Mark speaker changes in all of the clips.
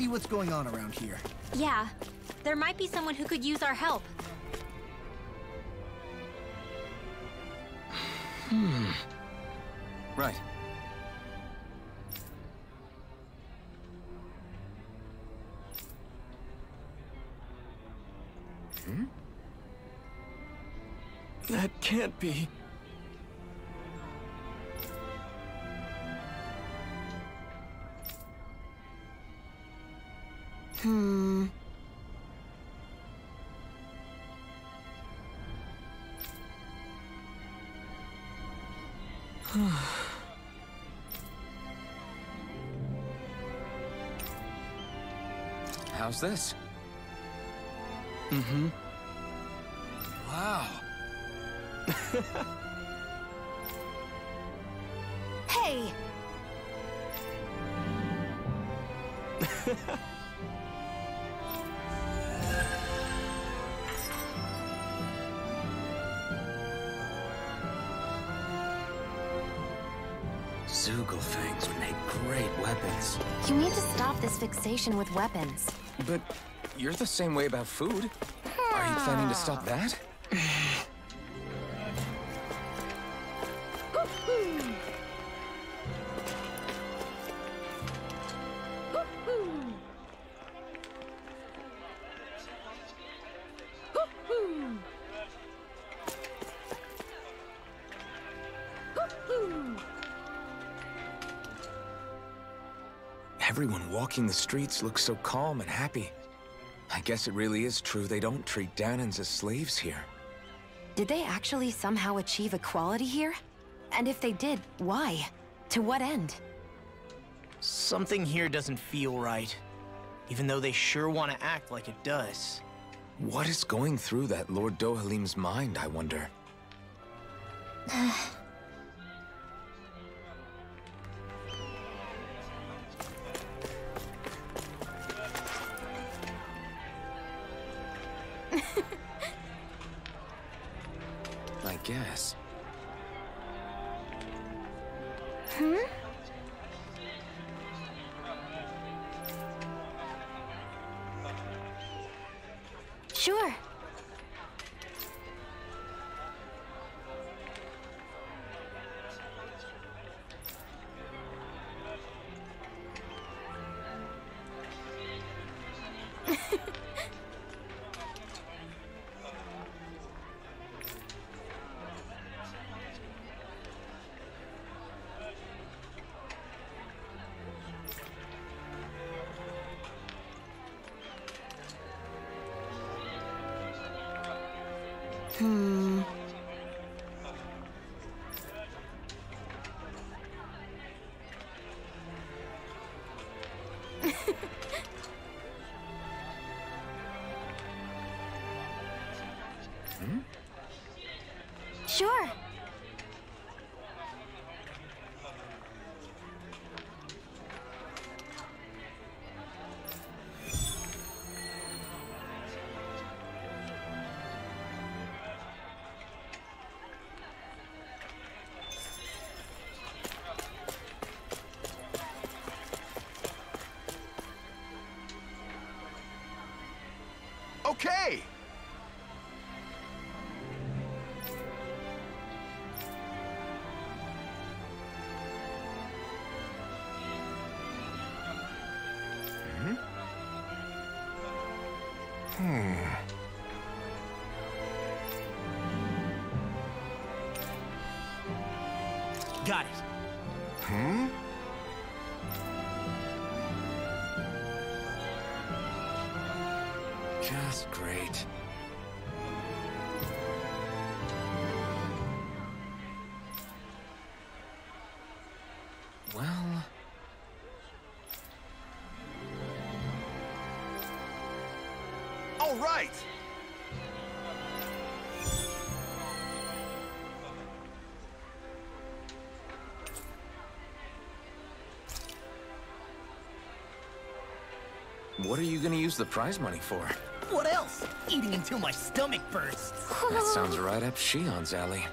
Speaker 1: See what's going on around here.
Speaker 2: Yeah, there might be someone who could use our help. Hmm.
Speaker 3: Right. Hmm?
Speaker 4: That can't be.
Speaker 3: How's this?
Speaker 4: Mm-hmm.
Speaker 3: Wow.
Speaker 5: Hey!
Speaker 3: Zeugle fangs would make great weapons.
Speaker 5: You need to stop this fixation with weapons.
Speaker 3: But you're the same way about food. Are you planning to stop that? Walking the streets looks so calm and happy. I guess it really is true they don't treat Dahnans as slaves here.
Speaker 5: Did they actually somehow achieve equality here? And if they did, why? To what end?
Speaker 6: Something here doesn't feel right. Even though they sure want to act like it does.
Speaker 3: What is going through that Lord Dohalim's mind, I wonder?
Speaker 5: Hmm? Sure.
Speaker 7: Okay!
Speaker 3: What are you gonna use the prize money for?
Speaker 6: What else? Eating until my stomach bursts.
Speaker 3: That sounds right up Shionne's alley.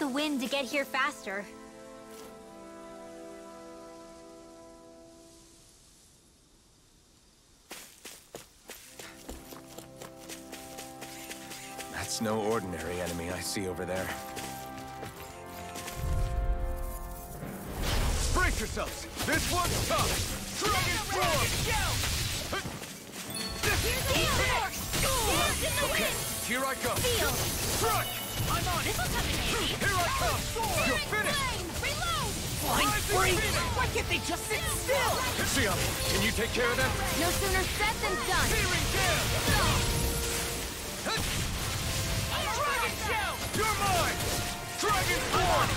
Speaker 2: The wind to get here faster.
Speaker 3: That's no ordinary enemy I see over there.
Speaker 7: Brace yourselves! This one's tough! Dragon Storm! Okay, here I come! Struck!
Speaker 2: I'm on. In.
Speaker 7: Here I come! You're finished!
Speaker 2: Reload!
Speaker 7: Flying free!
Speaker 6: Why can't they just sit still?
Speaker 7: Shionne, can you take care of them?
Speaker 2: No sooner said than done.
Speaker 7: Searing Gale! Dragon Shell! You're mine! Dragon Storm!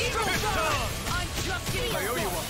Speaker 6: Eagle
Speaker 7: time!
Speaker 6: I'm just getting
Speaker 7: I owe you one.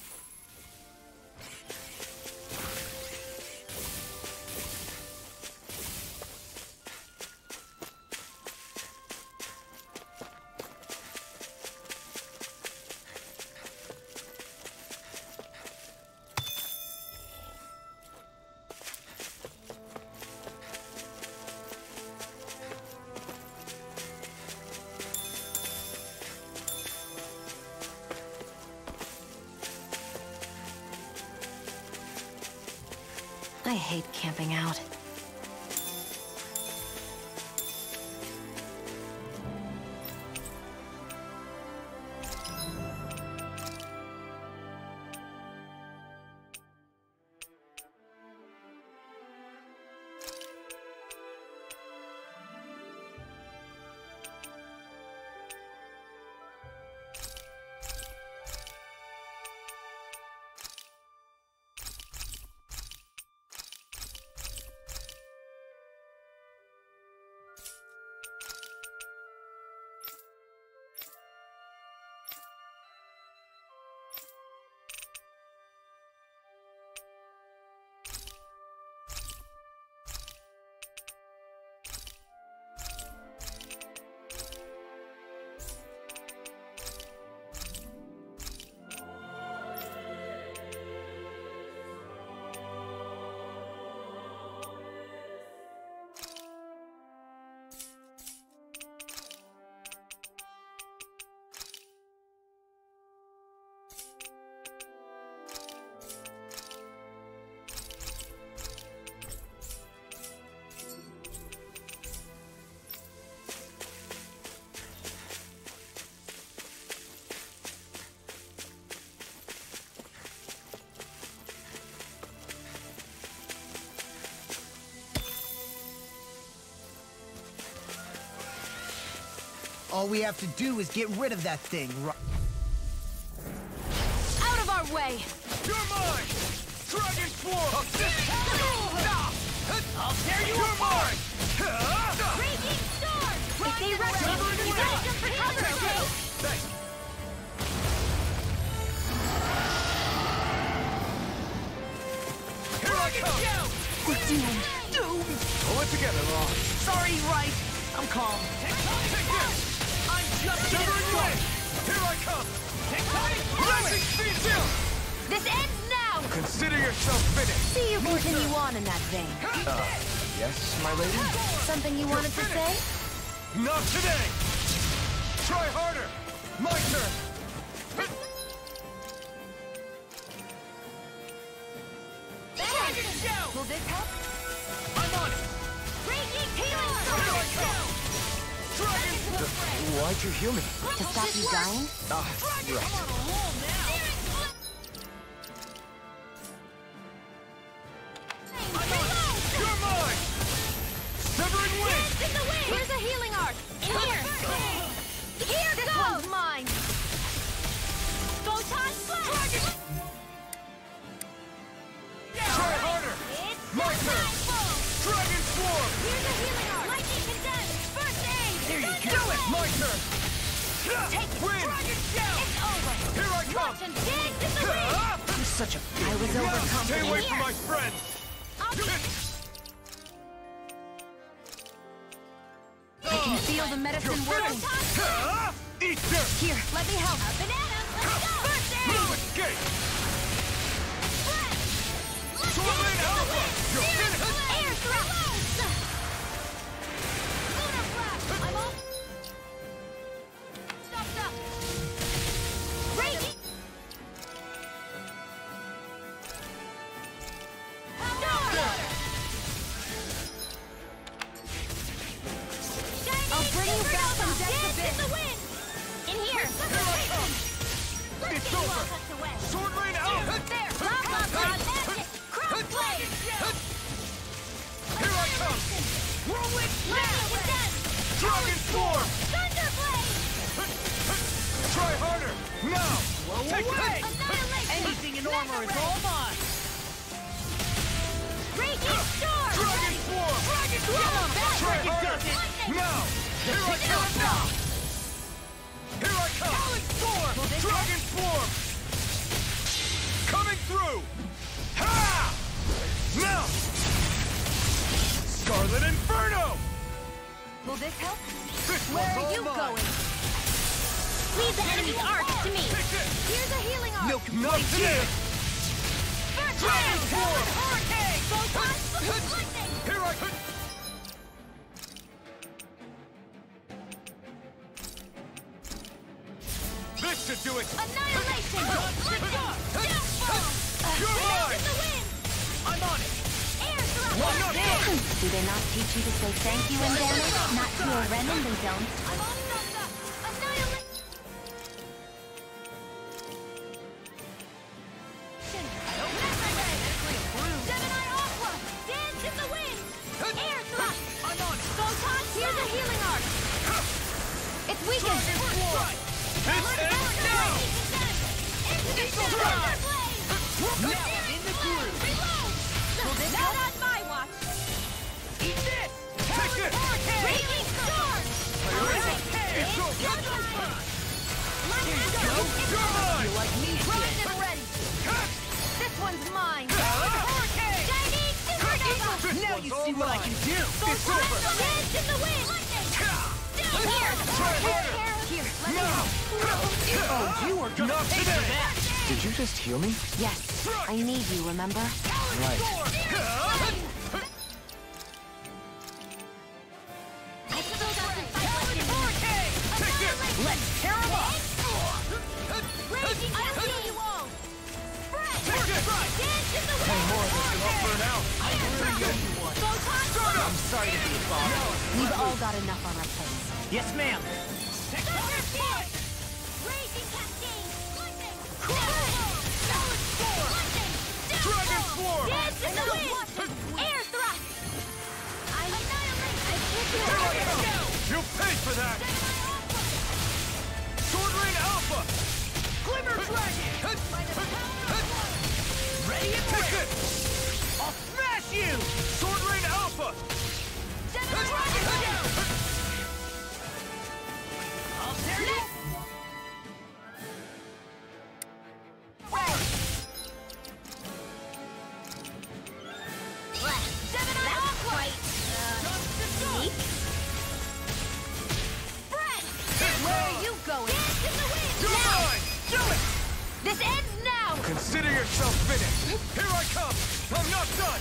Speaker 2: All
Speaker 6: we have to do is get rid of that thing, ri-
Speaker 7: Take it! Win.
Speaker 1: Dragon Shell! It's over!
Speaker 7: Here I come!
Speaker 1: Watch and dig to the!
Speaker 8: You're such a
Speaker 6: I was
Speaker 7: overcome.
Speaker 6: Stay
Speaker 7: away from my friend!
Speaker 6: I can feel the medicine working.
Speaker 7: Eat this!
Speaker 6: Here, let me help.
Speaker 1: Up and at him! Let's go! Birthday!
Speaker 7: Move escape!
Speaker 1: Let's Torlin Air!
Speaker 7: I
Speaker 6: need you, remember? Are you going?
Speaker 1: Dance in the wind!
Speaker 7: You're
Speaker 1: now.
Speaker 7: mine! Do it!
Speaker 6: This ends now!
Speaker 7: Consider yourself finished! Here I come! I'm not done!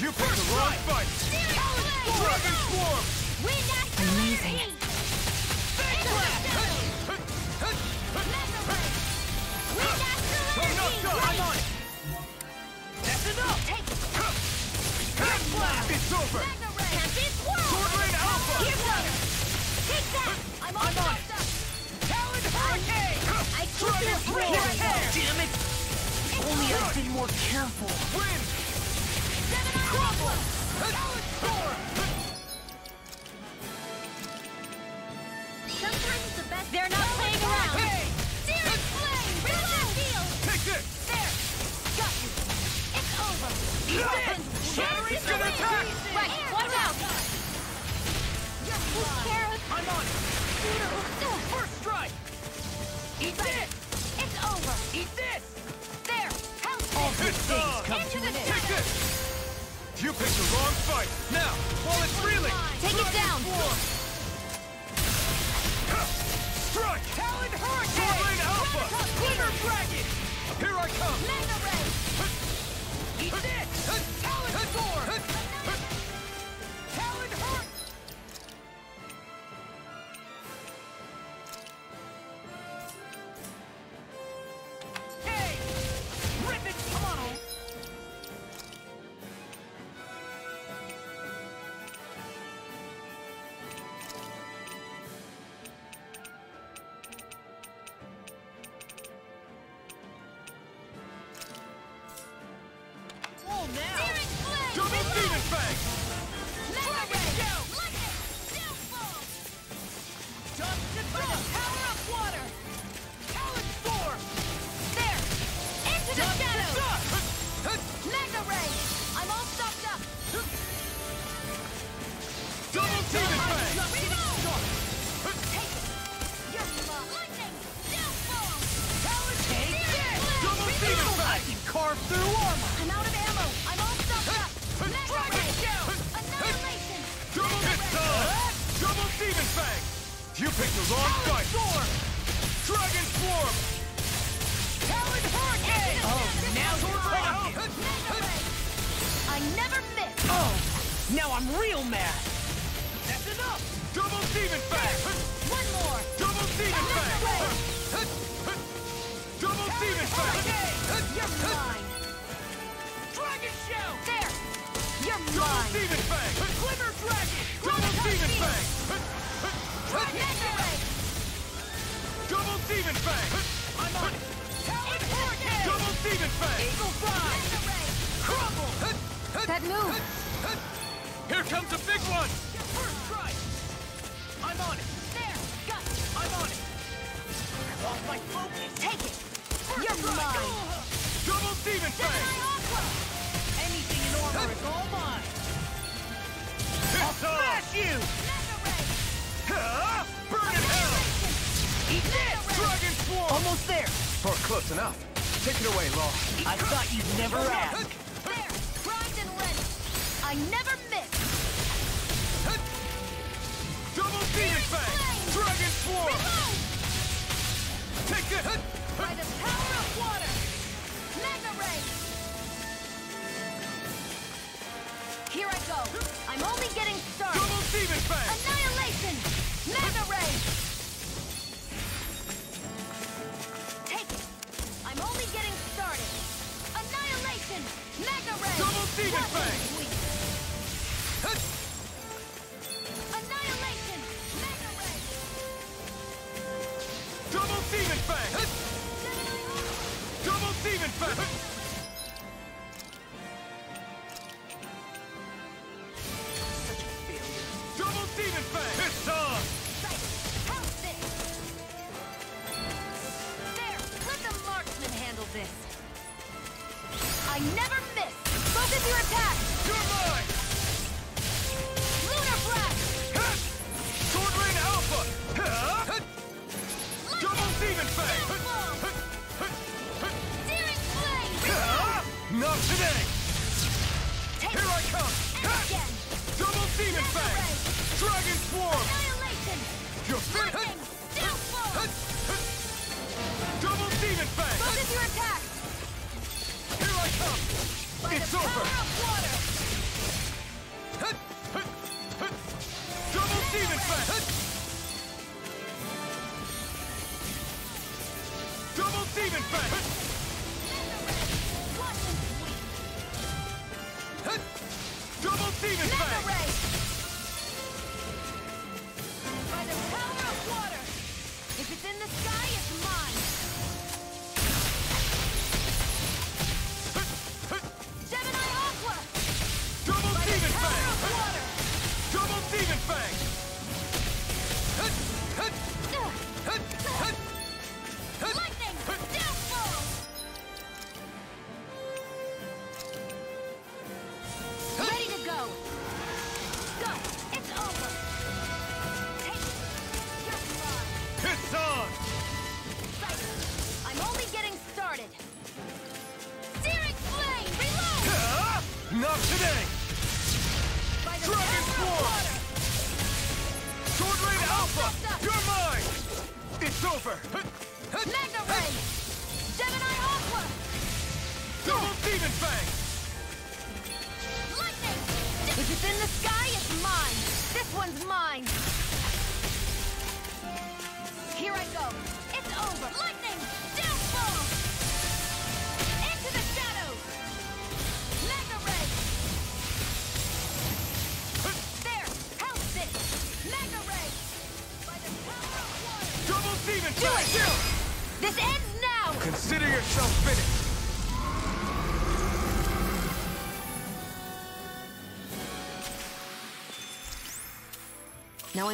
Speaker 7: You picked the wrong fight! Dragon Swarm!
Speaker 6: Amazing!
Speaker 1: Big blast!
Speaker 7: I'm not done!
Speaker 8: I'm on! That's enough!
Speaker 1: Take it!
Speaker 7: It's over!
Speaker 1: Take that! I'm on
Speaker 8: it!
Speaker 7: Dragon
Speaker 8: Damn it! If only I'd been more careful.
Speaker 7: Twins,
Speaker 1: crouble,
Speaker 7: Alex, score.
Speaker 1: Sometimes it's the best. They're not playing around. Pierce, flame, red steel.
Speaker 7: Pick it.
Speaker 1: There. Got you. It's over.
Speaker 7: No! Jerry's gonna attack.
Speaker 1: Right, one out. Yes,
Speaker 8: I'm on it!
Speaker 7: picked the wrong fight. Now, while it's reeling,
Speaker 5: take it down.
Speaker 7: Strike!
Speaker 6: Talon Hurricane!
Speaker 7: Soaring Alpha!
Speaker 6: Glitter Dragon!
Speaker 7: Here I come!
Speaker 2: Mega Ray!
Speaker 6: Eat this!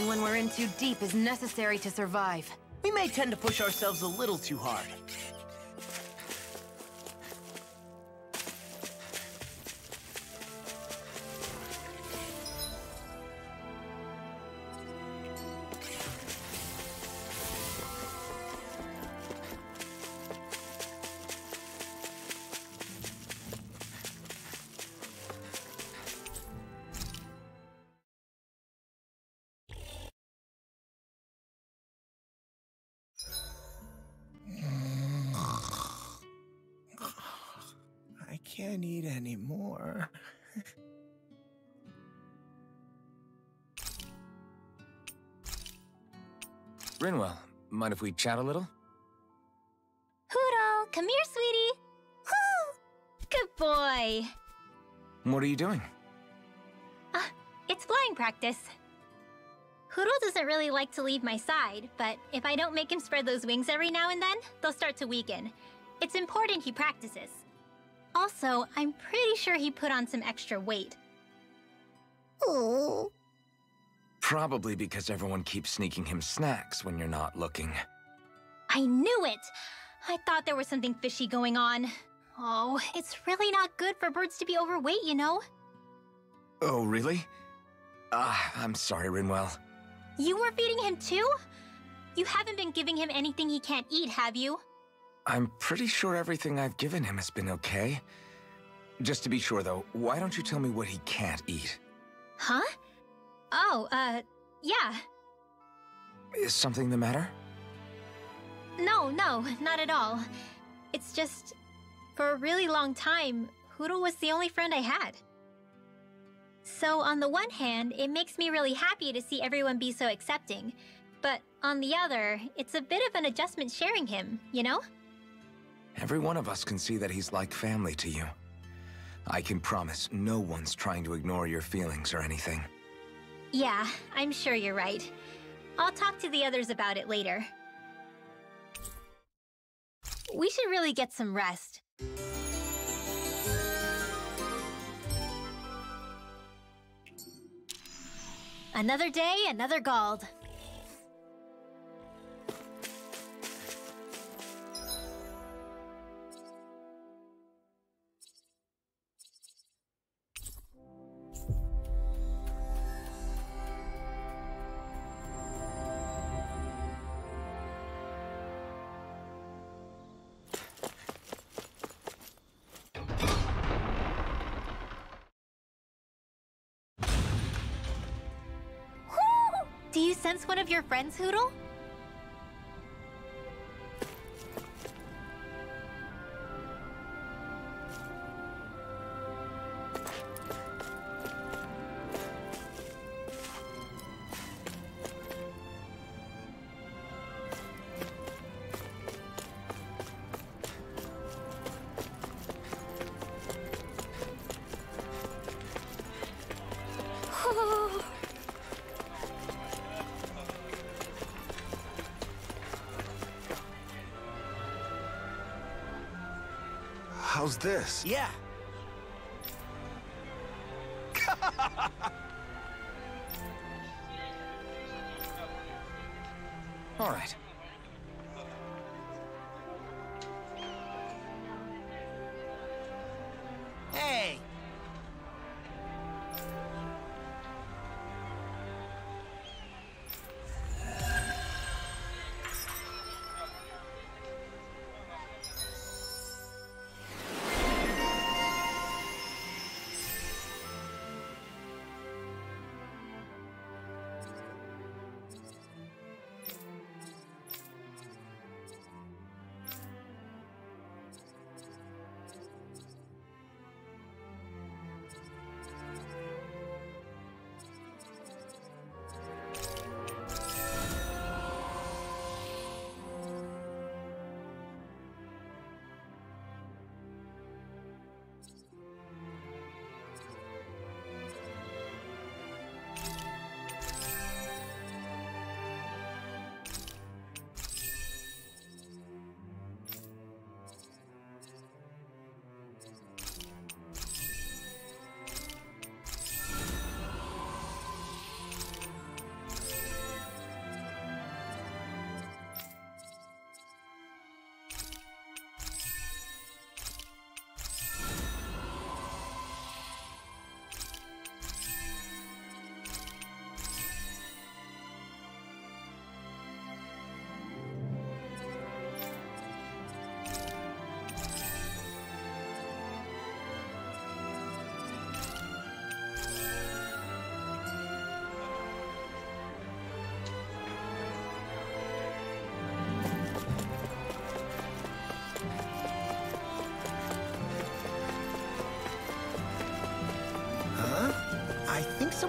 Speaker 5: When we're in too deep is necessary to survive.
Speaker 6: We may tend to push ourselves a little too hard.
Speaker 3: Mind if we chat a little?
Speaker 1: Hootle, come here, sweetie. Woo! Good boy.
Speaker 3: What are you doing?
Speaker 1: Ah, it's flying practice. Hootle doesn't really like to leave my side, but if I don't make him spread those wings every now and then, they'll start to weaken. It's important he practices. Also, I'm pretty sure he put on some extra weight. Oh.
Speaker 3: Probably because everyone keeps sneaking him snacks when you're not looking.
Speaker 1: I knew it! I thought there was something fishy going on. Oh, it's really not good for birds to be overweight, you know?
Speaker 3: Oh, really? Ah, I'm sorry, Rinwell.
Speaker 1: You were feeding him too? You haven't been giving him anything he can't eat, have you?
Speaker 3: I'm pretty sure everything I've given him has been okay. Just to be sure, though, why don't you tell me what he can't eat?
Speaker 1: Huh? Oh, uh, yeah.
Speaker 3: Is something the matter?
Speaker 1: No, no, not at all. It's just, for a really long time, Hootle was the only friend I had. So, on the one hand, it makes me really happy to see everyone be so accepting. But on the other, it's a bit of an adjustment sharing him, you know?
Speaker 3: Every one of us can see that he's like family to you. I can promise no one's trying to ignore your feelings or anything.
Speaker 1: Yeah, I'm sure you're right. I'll talk to the others about it later. We should really get some rest. Another day, another Gald. One of your friends,
Speaker 7: Hootle? This?
Speaker 6: Yeah,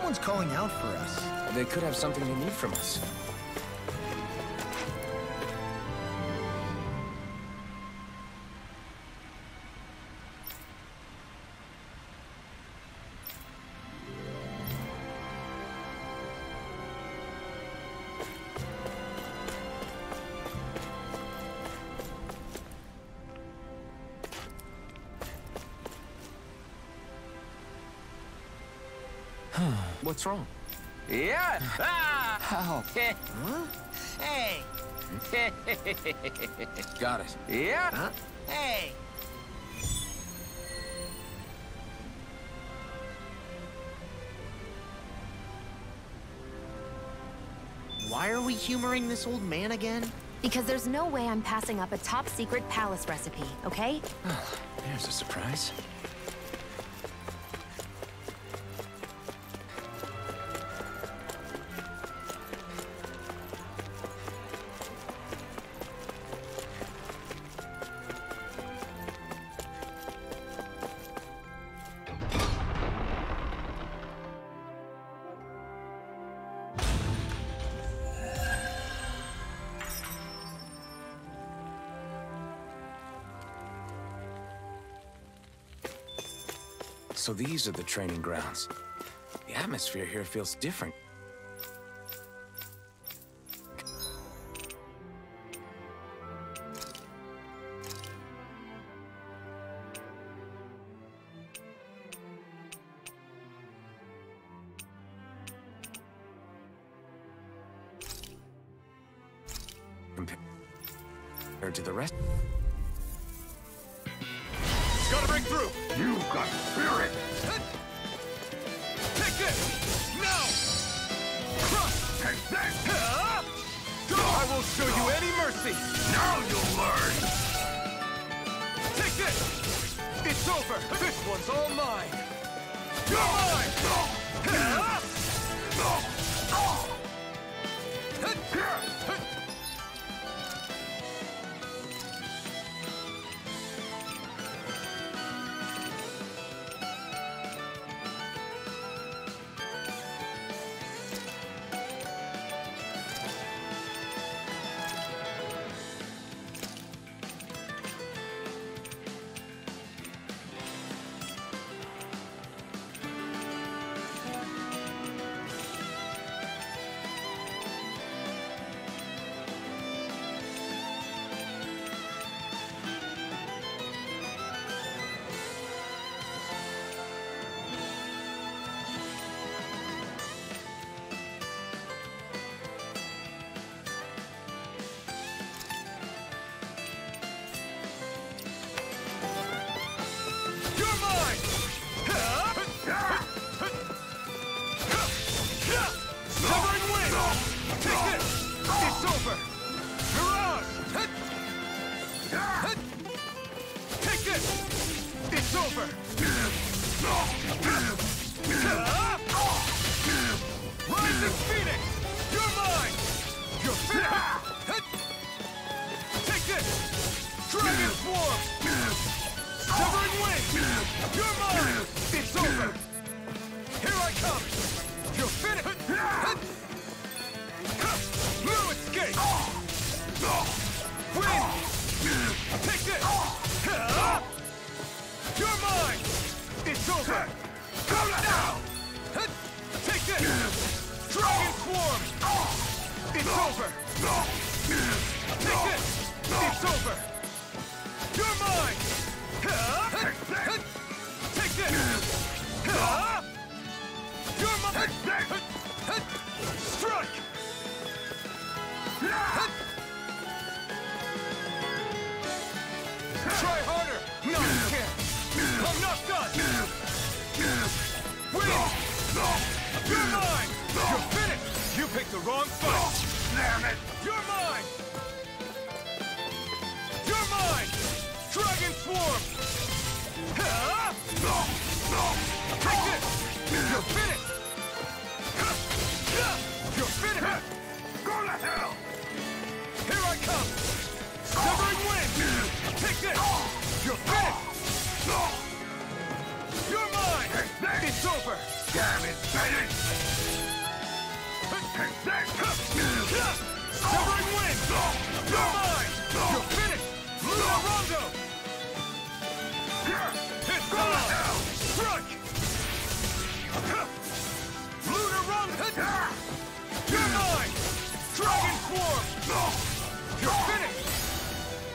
Speaker 6: someone's calling out for us.
Speaker 3: They could have something they need from us. What's wrong?
Speaker 9: Yeah! Ah!
Speaker 3: How?
Speaker 6: Hey!
Speaker 3: Got it.
Speaker 9: Yeah!
Speaker 6: Hey! Why are we humoring this old man again?
Speaker 5: Because there's no way I'm passing up a top secret palace recipe, okay?
Speaker 3: There's a surprise. These are the training grounds. The atmosphere here feels different.
Speaker 7: Over! Rising Phoenix! You're mine! You're finished! Take this! Dragon Swarm! Severing Wind! You're mine! It's over! Here I come! You're finished! No escape! Wind! Take this! Over! Go now! Take this! Dragon Swarm! It's over! Take this! It's over! You're mine! Take this! You're mine! Strike! Try harder! Win! You're mine! You're finished! You picked the wrong fight!
Speaker 9: Damn it!
Speaker 7: You're mine! You're mine! Dragon Swarm! Ah! Take this! You're finished! You're finished!
Speaker 9: Go to hell!
Speaker 7: Here I come! Severing Wind! Take this! You're finished! You're mine! It's over!
Speaker 9: Damn it, Bennett!
Speaker 7: You're finished! Luna Rondo! Strike! Luna Rondo! Dragon! You're finished!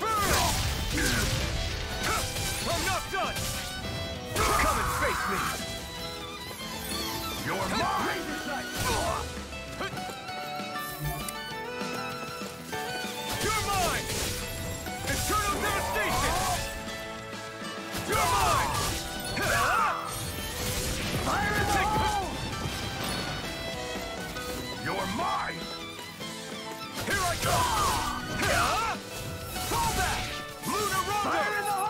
Speaker 7: Burn! I'm not done! Come and face me!
Speaker 9: You're mine!
Speaker 7: You're mine! Eternal devastation! You're mine! Fire and
Speaker 9: You're mine!
Speaker 7: Here I come! Fall back! Luna Rondo!
Speaker 9: Fire in the hole!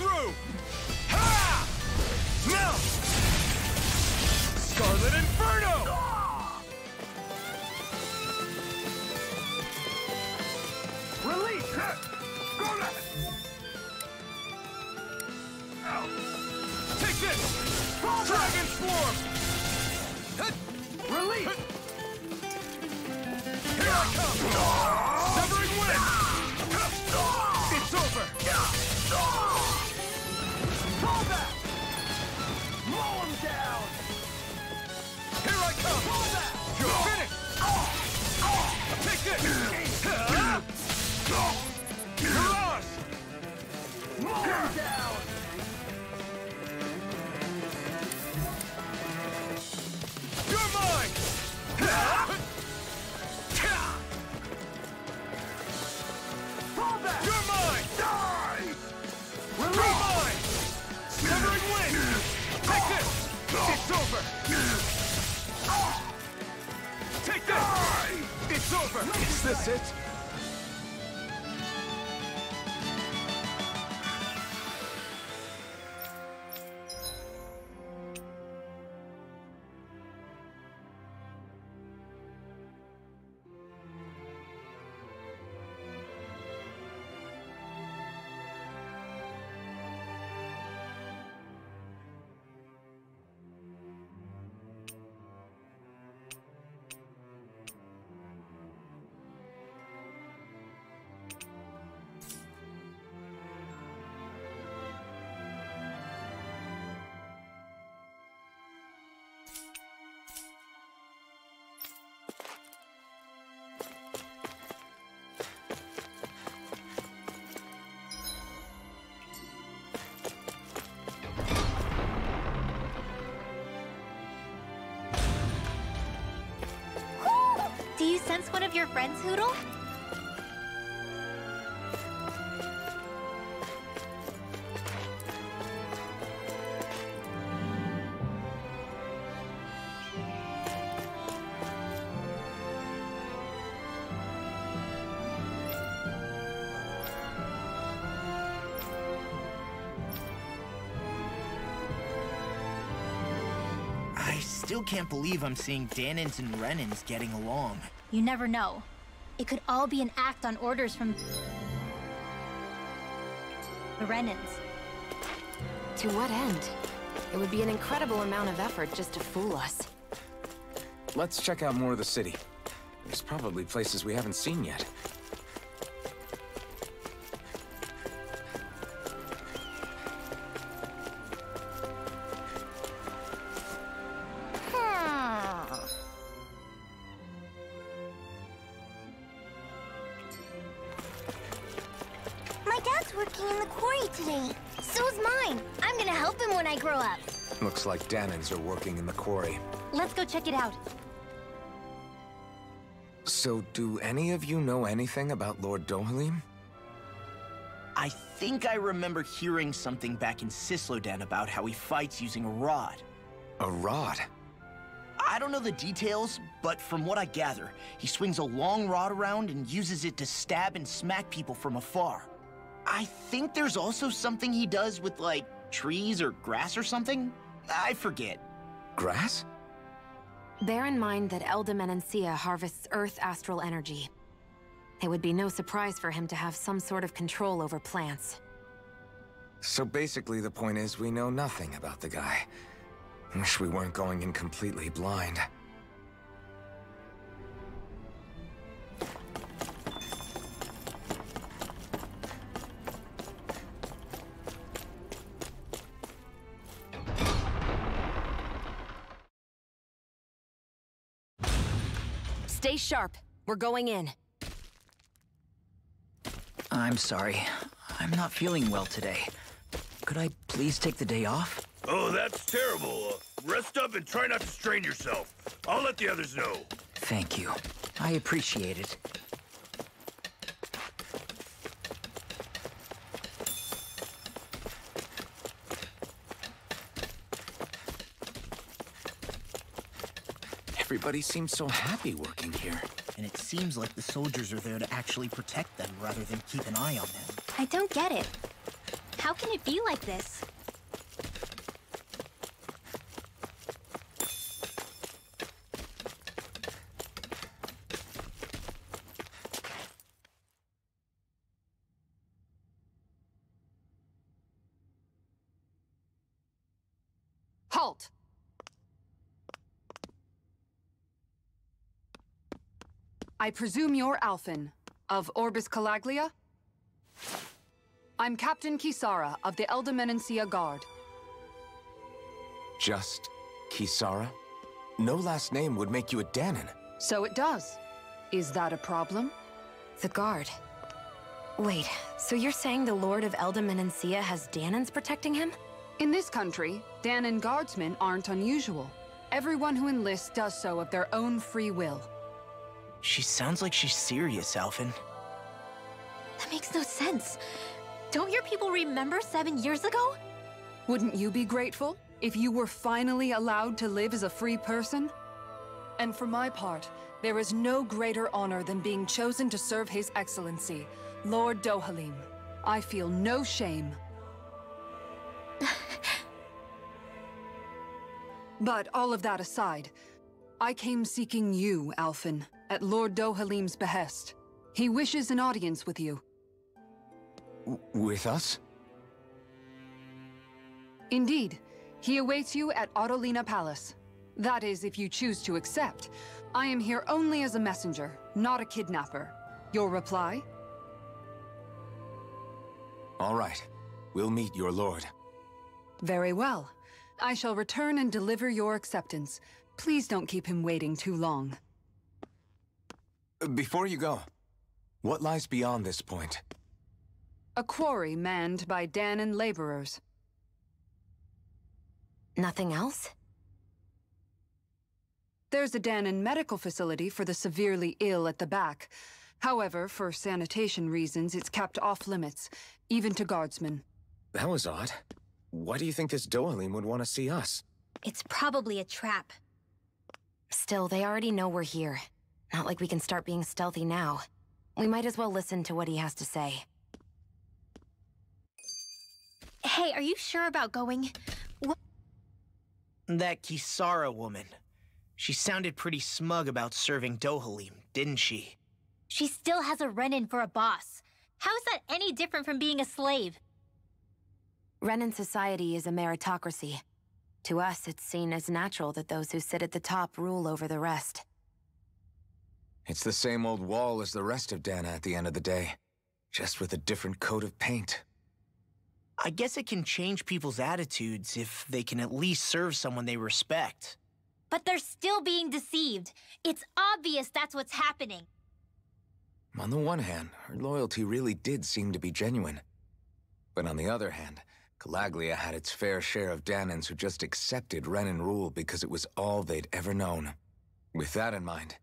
Speaker 7: Through! Ha! Now! Scarlet Inferno!
Speaker 9: Release! Go
Speaker 7: Take this! Dragon Swarm!
Speaker 9: Release!
Speaker 7: Here I come! Severing wind! It's over!
Speaker 9: Blow him down!
Speaker 7: Here I come! You're finished! Take this! Mirage!
Speaker 9: Blow him down!
Speaker 7: You're mine!
Speaker 9: Fall back!
Speaker 7: You're mine!
Speaker 9: Die!
Speaker 7: You're mine! This
Speaker 3: it?
Speaker 1: One of your friends, Hootle?
Speaker 6: I still can't believe I'm seeing Dahnans and Renans getting along.
Speaker 1: You never know. It could all be an act on orders from the Renans.
Speaker 5: To what end? It would be an incredible amount of effort just to fool us.
Speaker 3: Let's check out more of the city. There's probably places we haven't seen yet. Like are working in the quarry.
Speaker 1: Let's go check it out.
Speaker 3: So, do any of you know anything about Lord Dohalim?
Speaker 6: I think I remember hearing something back in Cyslodia about how he fights using a rod.
Speaker 3: A rod?
Speaker 6: I don't know the details, but from what I gather, he swings a long rod around and uses it to stab and smack people from afar. I think there's also something he does with, like, trees or grass or something? I forget.
Speaker 3: Grass?
Speaker 5: Bear in mind that Elde Menancia harvests Earth astral energy. It would be no surprise for him to have some sort of control over plants.
Speaker 3: So basically the point is we know nothing about the guy. Wish we weren't going in completely blind.
Speaker 5: Stay sharp. We're going in.
Speaker 10: I'm sorry. I'm not feeling well today. Could I please take the day off?
Speaker 7: Oh, that's terrible. Uh, rest up and try not to strain yourself. I'll let the others know.
Speaker 10: Thank you. I appreciate it.
Speaker 3: Everybody seems so happy working here.
Speaker 6: And it seems like the soldiers are there to actually protect them rather than keep an eye on them.
Speaker 1: I don't get it. How can it be like this?
Speaker 11: I presume you're Alphen, of Orbis Calaglia? I'm Captain Kisara of the Elde Menancia Guard.
Speaker 3: Just Kisara? No last name would make you a Dahnan.
Speaker 11: So it does. Is that a problem?
Speaker 5: The guard. Wait, so you're saying the Lord of Elde Menancia has Dahnans protecting him?
Speaker 11: In this country, Dahnan guardsmen aren't unusual. Everyone who enlists does so of their own free will.
Speaker 6: She sounds like she's serious, Alphen.
Speaker 1: That makes no sense. Don't your people remember seven years ago?
Speaker 11: Wouldn't you be grateful if you were finally allowed to live as a free person? And for my part, there is no greater honor than being chosen to serve His Excellency, Lord Dohalim. I feel no shame. but all of that aside, I came seeking you, Alphen, at Lord Dohalim's behest. He wishes an audience with you.
Speaker 3: W with us?
Speaker 11: Indeed. He awaits you at Autelina Palace. That is, if you choose to accept. I am here only as a messenger, not a kidnapper. Your reply?
Speaker 3: All right. We'll meet your lord.
Speaker 11: Very well. I shall return and deliver your acceptance. Please don't keep him waiting too long.
Speaker 3: Before you go, what lies beyond this point?
Speaker 11: A quarry manned by Dahnan laborers.
Speaker 5: Nothing else?
Speaker 11: There's a Dahnan medical facility for the severely ill at the back. However, for sanitation reasons, it's kept off limits, even to guardsmen.
Speaker 3: That was odd. Why do you think this Dohalim would want to see us?
Speaker 1: It's probably a trap.
Speaker 5: Still, they already know we're here. Not like we can start being stealthy now. We might as well listen to what he has to say.
Speaker 1: Hey, are you sure about going? What?
Speaker 6: That Kisara woman. She sounded pretty smug about serving Dohalim, didn't she?
Speaker 1: She still has a run-in for a boss. How is that any different from being a slave?
Speaker 5: Renan society is a meritocracy. To us, it's seen as natural that those who sit at the top rule over the rest.
Speaker 3: It's the same old wall as the rest of Dahna at the end of the day. Just with a different coat of paint.
Speaker 6: I guess it can change people's attitudes if they can at least serve someone they respect.
Speaker 1: But they're still being deceived. It's obvious that's what's happening.
Speaker 3: On the one hand, her loyalty really did seem to be genuine. But on the other hand, Calaglia had its fair share of Dahnans who just accepted Renan rule because it was all they'd ever known. With that in mind,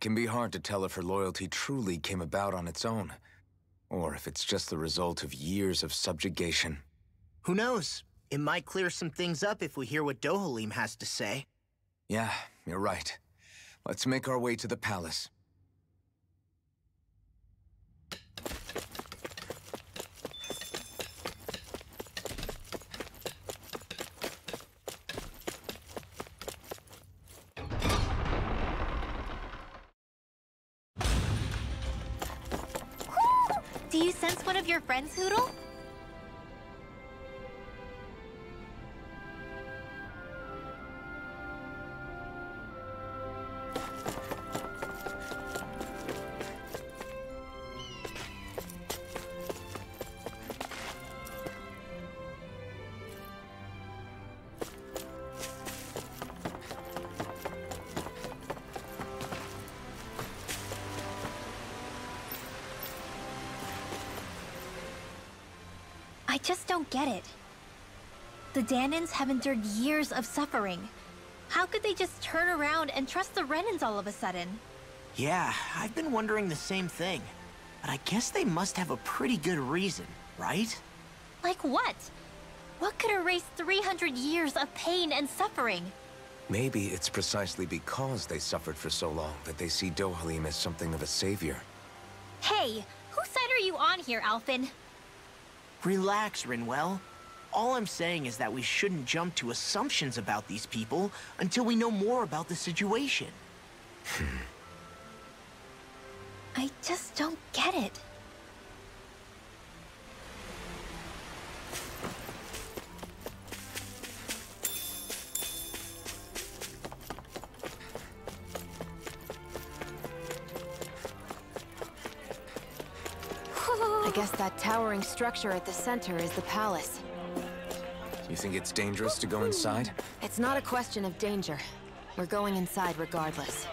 Speaker 3: it can be hard to tell if her loyalty truly came about on its own, Or if it's just the result of years of subjugation.
Speaker 6: Who knows? It might clear some things up if we hear what Dohalim has to say.
Speaker 3: Yeah, you're right. Let's make our way to the palace.
Speaker 1: One of your just don't get it. The Dahnans have endured years of suffering. How could they just turn around and trust the Renans all of a sudden?
Speaker 6: Yeah, I've been wondering the same thing. But I guess they must have a pretty good reason, right?
Speaker 1: Like what? What could erase 300 years of pain and suffering?
Speaker 3: Maybe it's precisely because they suffered for so long that they see Dohalim as something of a savior.
Speaker 1: Hey, whose side are you on here, Alphen?
Speaker 6: Relax, Rinwell. All I'm saying is that we shouldn't jump to assumptions about these people until we know more about the situation. Hmm.
Speaker 1: I just don't get it.
Speaker 5: That towering structure at the center is the palace.
Speaker 3: You think it's dangerous to go inside?
Speaker 5: It's not a question of danger. We're going inside regardless.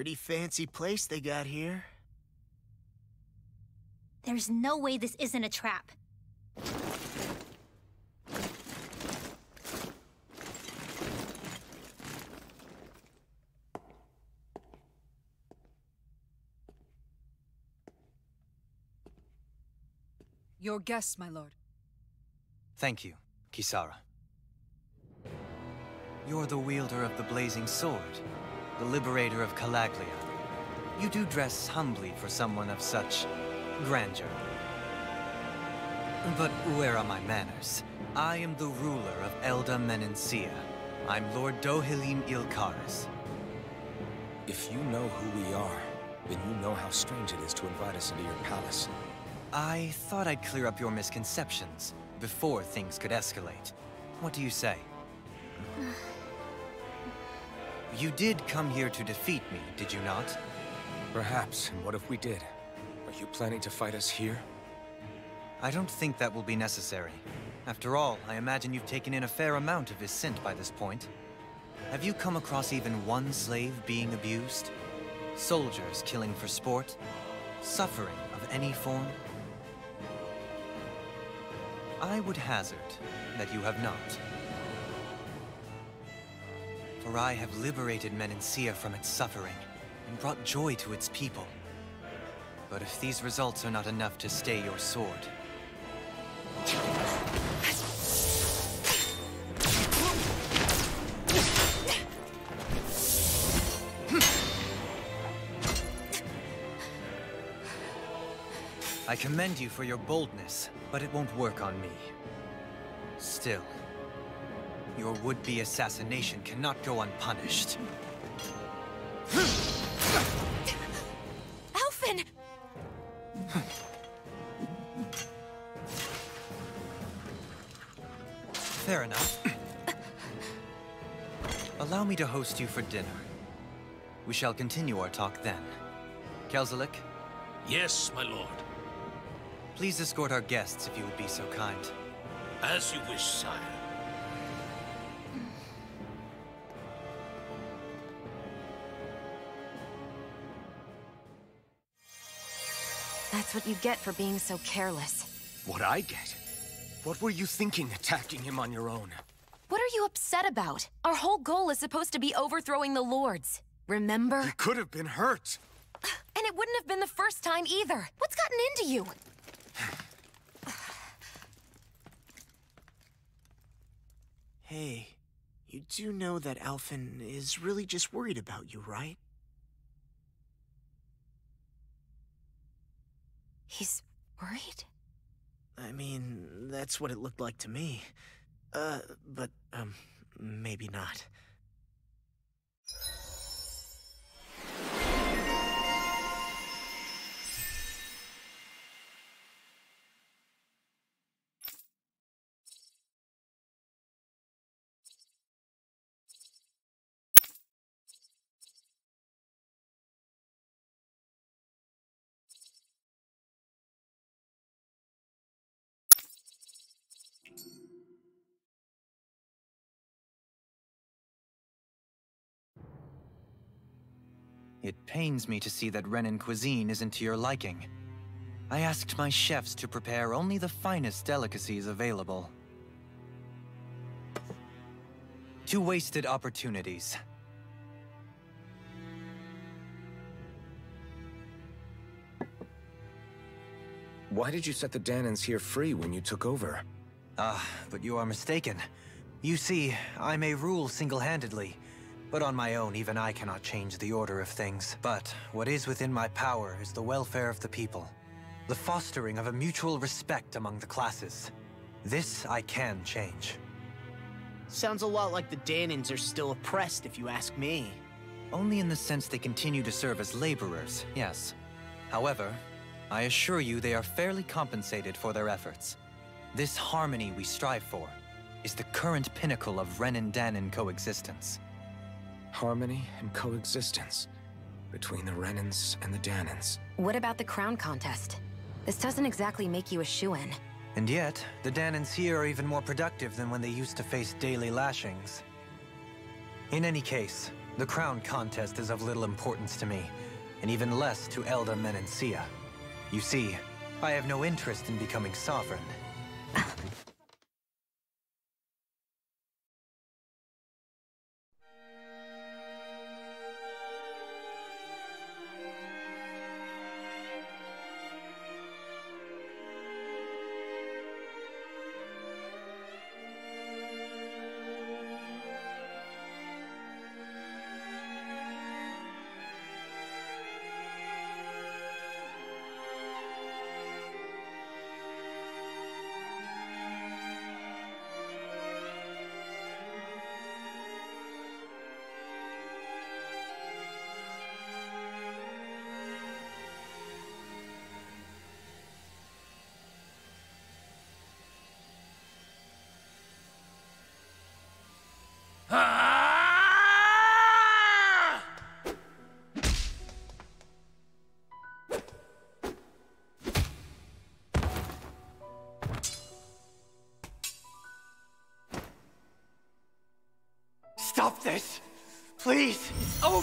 Speaker 6: Pretty fancy place they got here.
Speaker 1: There's no way this isn't a trap.
Speaker 11: Your guests, my lord.
Speaker 12: Thank you, Kisara. You're the wielder of the blazing sword, the liberator of Calaglia. You do dress humbly for someone of such grandeur. But where are my manners? I am the ruler of Elde Menancia. I'm Lord Dohalim Ilkaris.
Speaker 13: If you know who we are, then you know how strange it is to invite us into your palace.
Speaker 12: I thought I'd clear up your misconceptions before things could escalate. What do you say? You did come here to defeat me, did you not?
Speaker 13: Perhaps, and what if we did? Are you planning to fight us here?
Speaker 12: I don't think that will be necessary. After all, I imagine you've taken in a fair amount of his scent by this point. Have you come across even one slave being abused? Soldiers killing for sport? Suffering of any form? I would hazard that you have not. For I have liberated Menancia from its suffering and brought joy to its people. But if these results are not enough to stay your sword, I commend you for your boldness, but it won't work on me. Still, your would-be assassination cannot go unpunished.
Speaker 5: Alphen!
Speaker 12: Fair enough. Allow me to host you for dinner. We shall continue our talk then. Kelzelik?
Speaker 14: Yes, my lord.
Speaker 12: Please escort our guests if you would be so kind.
Speaker 14: As you wish, sire.
Speaker 5: That's what you get for being so careless.
Speaker 13: What I get? What were you thinking attacking him on your own?
Speaker 5: What are you upset about? Our whole goal is supposed to be overthrowing the Lords. Remember?
Speaker 13: He could have been hurt.
Speaker 5: And it wouldn't have been the first time either. What's gotten into you?
Speaker 6: Hey, you do know that Alphen is really just worried about you, right?
Speaker 5: He's worried?
Speaker 6: I mean, that's what it looked like to me. Uh, but, um, maybe not.
Speaker 12: It pains me to see that Renan cuisine isn't to your liking. I asked my chefs to prepare only the finest delicacies available. Two wasted opportunities.
Speaker 3: Why did you set the Dahnans here free when you took over?
Speaker 12: Ah, but you are mistaken. You see, I may rule single-handedly, but on my own, even I cannot change the order of things. But what is within my power is the welfare of the people. The fostering of a mutual respect among the classes. This I can change.
Speaker 6: Sounds a lot like the Dahnans are still oppressed, if you ask me.
Speaker 12: Only in the sense they continue to serve as laborers, yes. However, I assure you they are fairly compensated for their efforts. This harmony we strive for is the current pinnacle of Renan Dahnan coexistence.
Speaker 3: Harmony and coexistence between the Renans and the Dahnans.
Speaker 5: What about the crown contest? This doesn't exactly make you a shoo-in.
Speaker 12: And yet, the Dahnans here are even more productive than when they used to face daily lashings. In any case, the crown contest is of little importance to me, and even less to Elde Menancia. You see, I have no interest in becoming sovereign.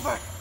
Speaker 4: over!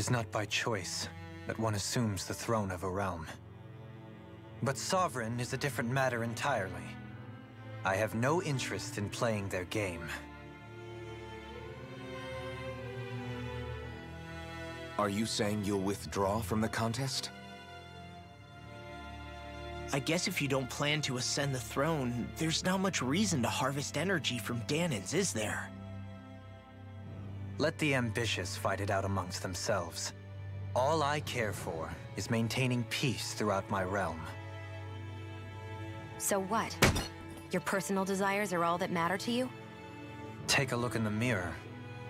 Speaker 12: Is not by choice that one assumes the throne of a realm. But Sovereign is a different matter entirely. I have no interest in playing their game.
Speaker 3: Are you saying you'll withdraw from the contest?
Speaker 6: I guess if you don't plan to ascend the throne, there's not much reason to harvest energy from Dahnans, is there?
Speaker 12: Let the ambitious fight it out amongst themselves. All I care for is maintaining peace throughout my realm.
Speaker 5: So what? Your personal desires are all that matter to you?
Speaker 12: Take a look in the mirror.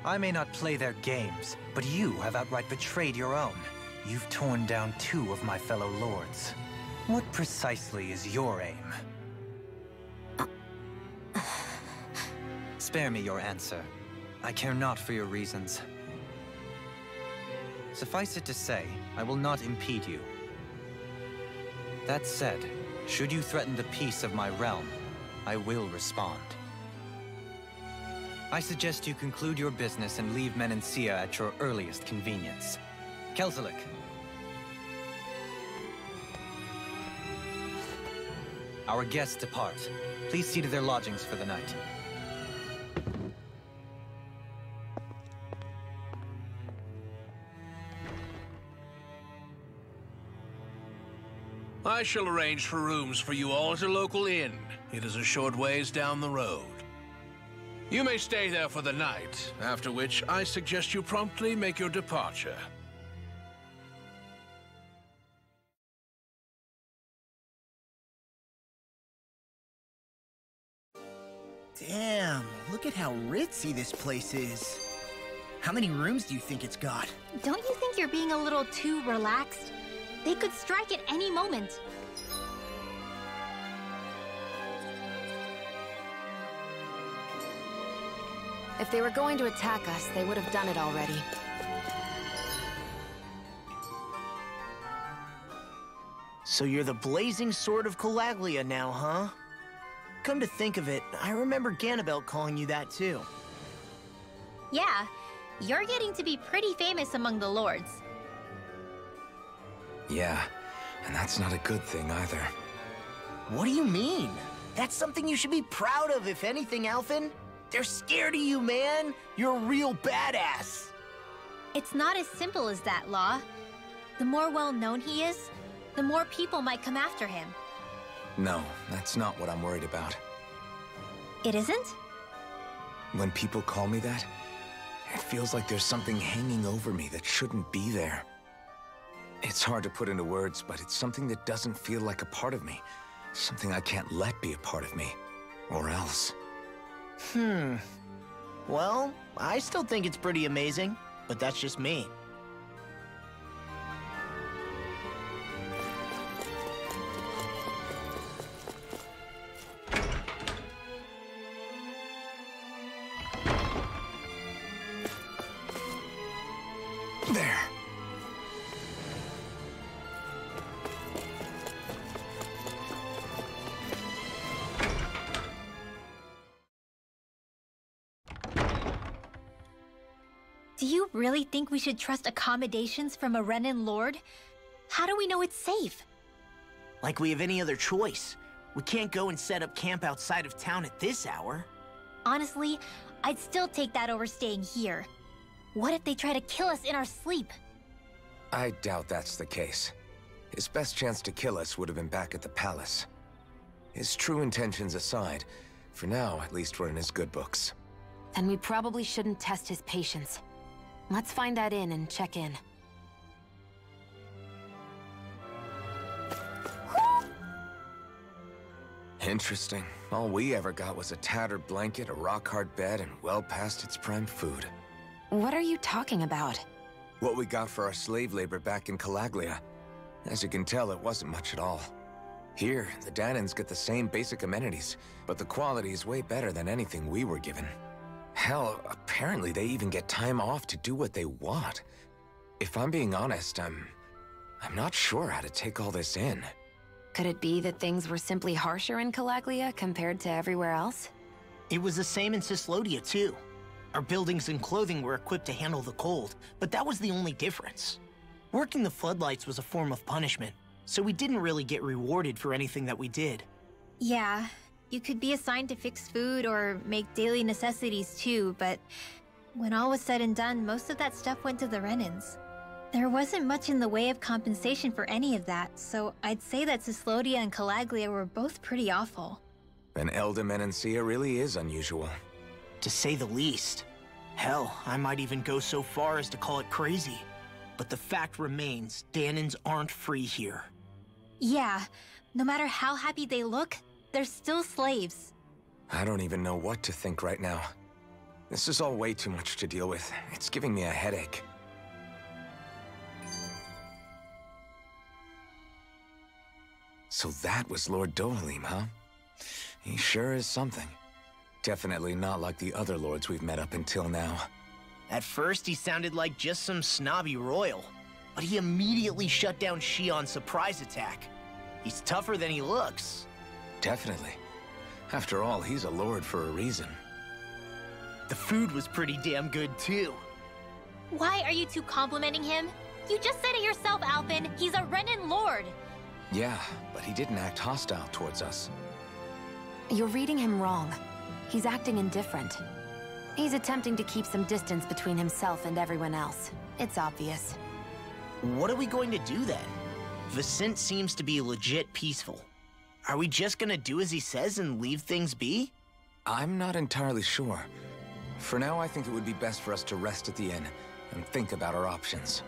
Speaker 12: I may not play their games, but you have outright betrayed your own. You've torn down two of my fellow lords. What precisely is your aim? Uh. Spare me your answer. I care not for your reasons. Suffice it to say, I will not impede you. That said, should you threaten the peace of my realm, I will respond. I suggest you conclude your business and leave Menancia at your earliest convenience. Kelzelik. Our guests depart. Please see to their lodgings for the night.
Speaker 14: I shall arrange for rooms for you all at a local inn. It is a short ways down the road. You may stay there for the night, after which I suggest you promptly make your departure.
Speaker 6: Damn, look at how ritzy this place is. How many rooms do you think it's got?
Speaker 1: Don't you think you're being a little too relaxed? They could strike at any moment.
Speaker 5: If they were going to attack us, they would have done it already.
Speaker 6: So you're the blazing sword of Calaglia now, huh? Come to think of it, I remember Ganabelt calling you that too.
Speaker 1: Yeah, you're getting to be pretty famous among the lords.
Speaker 3: Yeah, and that's not a good thing either.
Speaker 6: What do you mean? That's something you should be proud of, if anything, Alphen. They're scared of you, man. You're a real badass.
Speaker 1: It's not as simple as that, Law. The more well-known he is, the more people might come after him.
Speaker 3: No, that's not what I'm worried about.
Speaker 1: It isn't?
Speaker 3: When people call me that, it feels like there's something hanging over me that shouldn't be there. It's hard to put into words, but it's something that doesn't feel like a part of me. Something I can't let be a part of me. Or else.
Speaker 6: Hmm. Well, I still think it's pretty amazing, but that's just me.
Speaker 1: Think we should trust accommodations from a Renan lord? How do we know it's safe?
Speaker 6: Like we have any other choice. We can't go and set up camp outside of town at this hour.
Speaker 1: Honestly, I'd still take that over staying here. What if they try to kill us in our sleep?
Speaker 3: I doubt that's the case. His best chance to kill us would have been back at the palace. His true intentions aside, for now, at least we're in his good books.
Speaker 5: Then we probably shouldn't test his patience. Let's find that inn and check in.
Speaker 3: Interesting. All we ever got was a tattered blanket, a rock-hard bed, and well past its prime food.
Speaker 5: What are you talking about?
Speaker 3: What we got for our slave labor back in Calaglia. As you can tell, it wasn't much at all. Here, the Dahnans get the same basic amenities, but the quality is way better than anything we were given. Hell, apparently they even get time off to do what they want. If I'm being honest, I'm... I'm not sure how to take all this in.
Speaker 5: Could it be that things were simply harsher in Calaglia compared to everywhere else?
Speaker 6: It was the same in Cyslodia, too. Our buildings and clothing were equipped to handle the cold, but that was the only difference. Working the floodlights was a form of punishment, so we didn't really get rewarded for anything that we did.
Speaker 1: Yeah, you could be assigned to fix food or make daily necessities too, but when all was said and done, most of that stuff went to the Renans. There wasn't much in the way of compensation for any of that, so I'd say that Cyslodia and Calaglia were both pretty awful.
Speaker 3: Then Elde Menancia really is unusual.
Speaker 6: To say the least. Hell, I might even go so far as to call it crazy. But the fact remains, Dahnans aren't free here.
Speaker 1: Yeah, no matter how happy they look, they're still slaves.
Speaker 3: I don't even know what to think right now. This is all way too much to deal with. It's giving me a headache. So that was Lord Dohalim, huh? He sure is something. Definitely not like the other lords we've met up until now.
Speaker 6: At first, he sounded like just some snobby royal, but he immediately shut down Shionne's surprise attack. He's tougher than he looks.
Speaker 3: Definitely. After all, he's a lord for a reason.
Speaker 6: The food was pretty damn good, too.
Speaker 1: Why are you two complimenting him? You just said it yourself, Alphen. He's a Renan lord.
Speaker 3: Yeah, but he didn't act hostile towards us.
Speaker 5: You're reading him wrong. He's acting indifferent. He's attempting to keep some distance between himself and everyone else. It's obvious.
Speaker 6: What are we going to do then? Viscint seems to be legit peaceful. Are we just gonna do as he says and leave things be?
Speaker 3: I'm not entirely sure. For now, I think it would be best for us to rest at the inn and think about our options.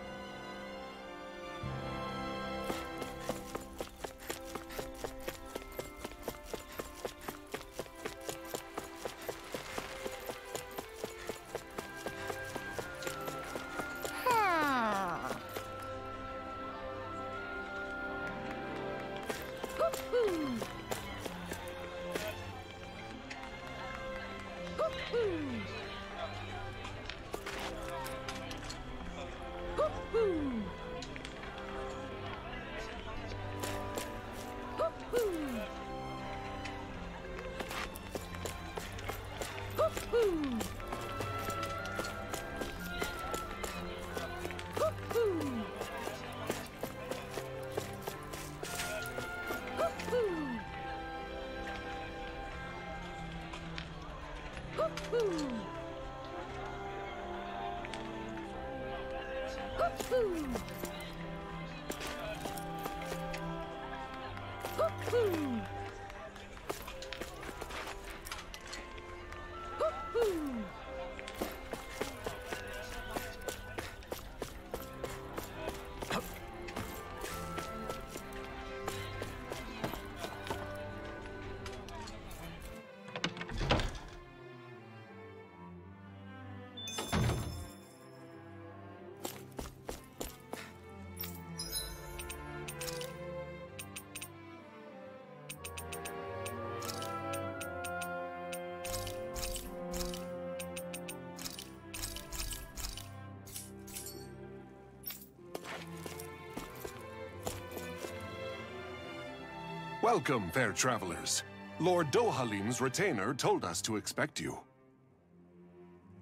Speaker 15: Welcome, fair travelers. Lord Dohalim's retainer told us to expect you.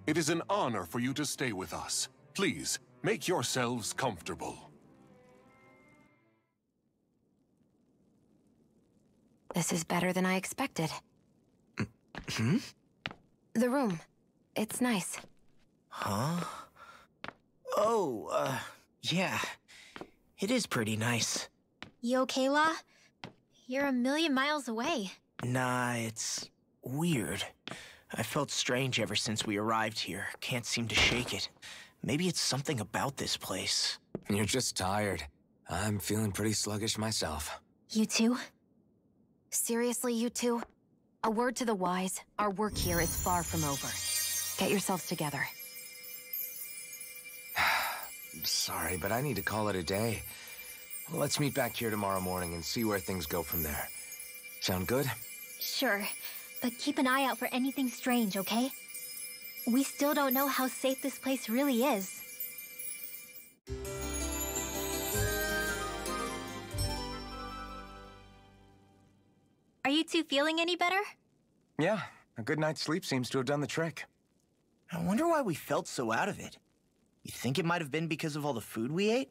Speaker 15: It is an honor for you to stay with us. Please, make yourselves comfortable.
Speaker 5: This is better than I expected.
Speaker 6: Hmm?
Speaker 5: The room. It's nice.
Speaker 6: Huh? Oh, uh, yeah. It is pretty nice.
Speaker 1: You okay, Law? You're a million miles away.
Speaker 6: Nah, it's weird. I felt strange ever since we arrived here. Can't seem to shake it. Maybe it's something about this place.
Speaker 3: You're just tired. I'm feeling pretty sluggish myself.
Speaker 1: You too?
Speaker 5: Seriously, you two? A word to the wise, our work here is far from over. Get yourselves together.
Speaker 3: Sorry, but I need to call it a day. Let's meet back here tomorrow morning and see where things go from there. Sound good?
Speaker 1: Sure, but keep an eye out for anything strange, okay? We still don't know how safe this place really is. Are you two feeling any better?
Speaker 3: Yeah, a good night's sleep seems to have done the trick.
Speaker 6: I wonder why we felt so out of it. You think it might have been because of all the food we ate?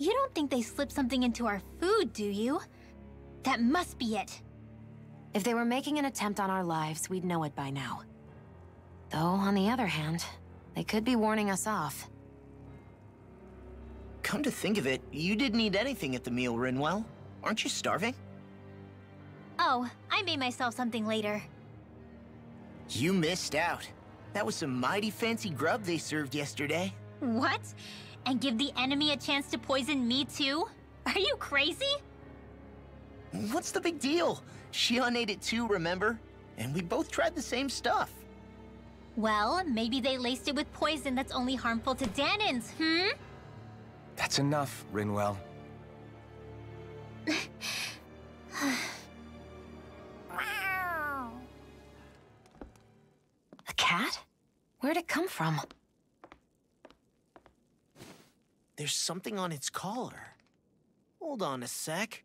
Speaker 1: You don't think they slipped something into our food, do you? That must be it.
Speaker 5: If they were making an attempt on our lives, we'd know it by now. Though, on the other hand, they could be warning us off.
Speaker 6: Come to think of it, you didn't eat anything at the meal, Rinwell. Aren't you starving?
Speaker 1: Oh, I made myself something later.
Speaker 6: You missed out. That was some mighty fancy grub they served yesterday.
Speaker 1: What? And give the enemy a chance to poison me too? Are you crazy?
Speaker 6: What's the big deal? Shionne ate it too, remember? And we both tried the same stuff.
Speaker 1: Well, maybe they laced it with poison that's only harmful to Dahnans, hmm?
Speaker 13: That's enough, Rinwell.
Speaker 5: A cat? Where'd it come from?
Speaker 6: There's something on its collar. Hold on a sec.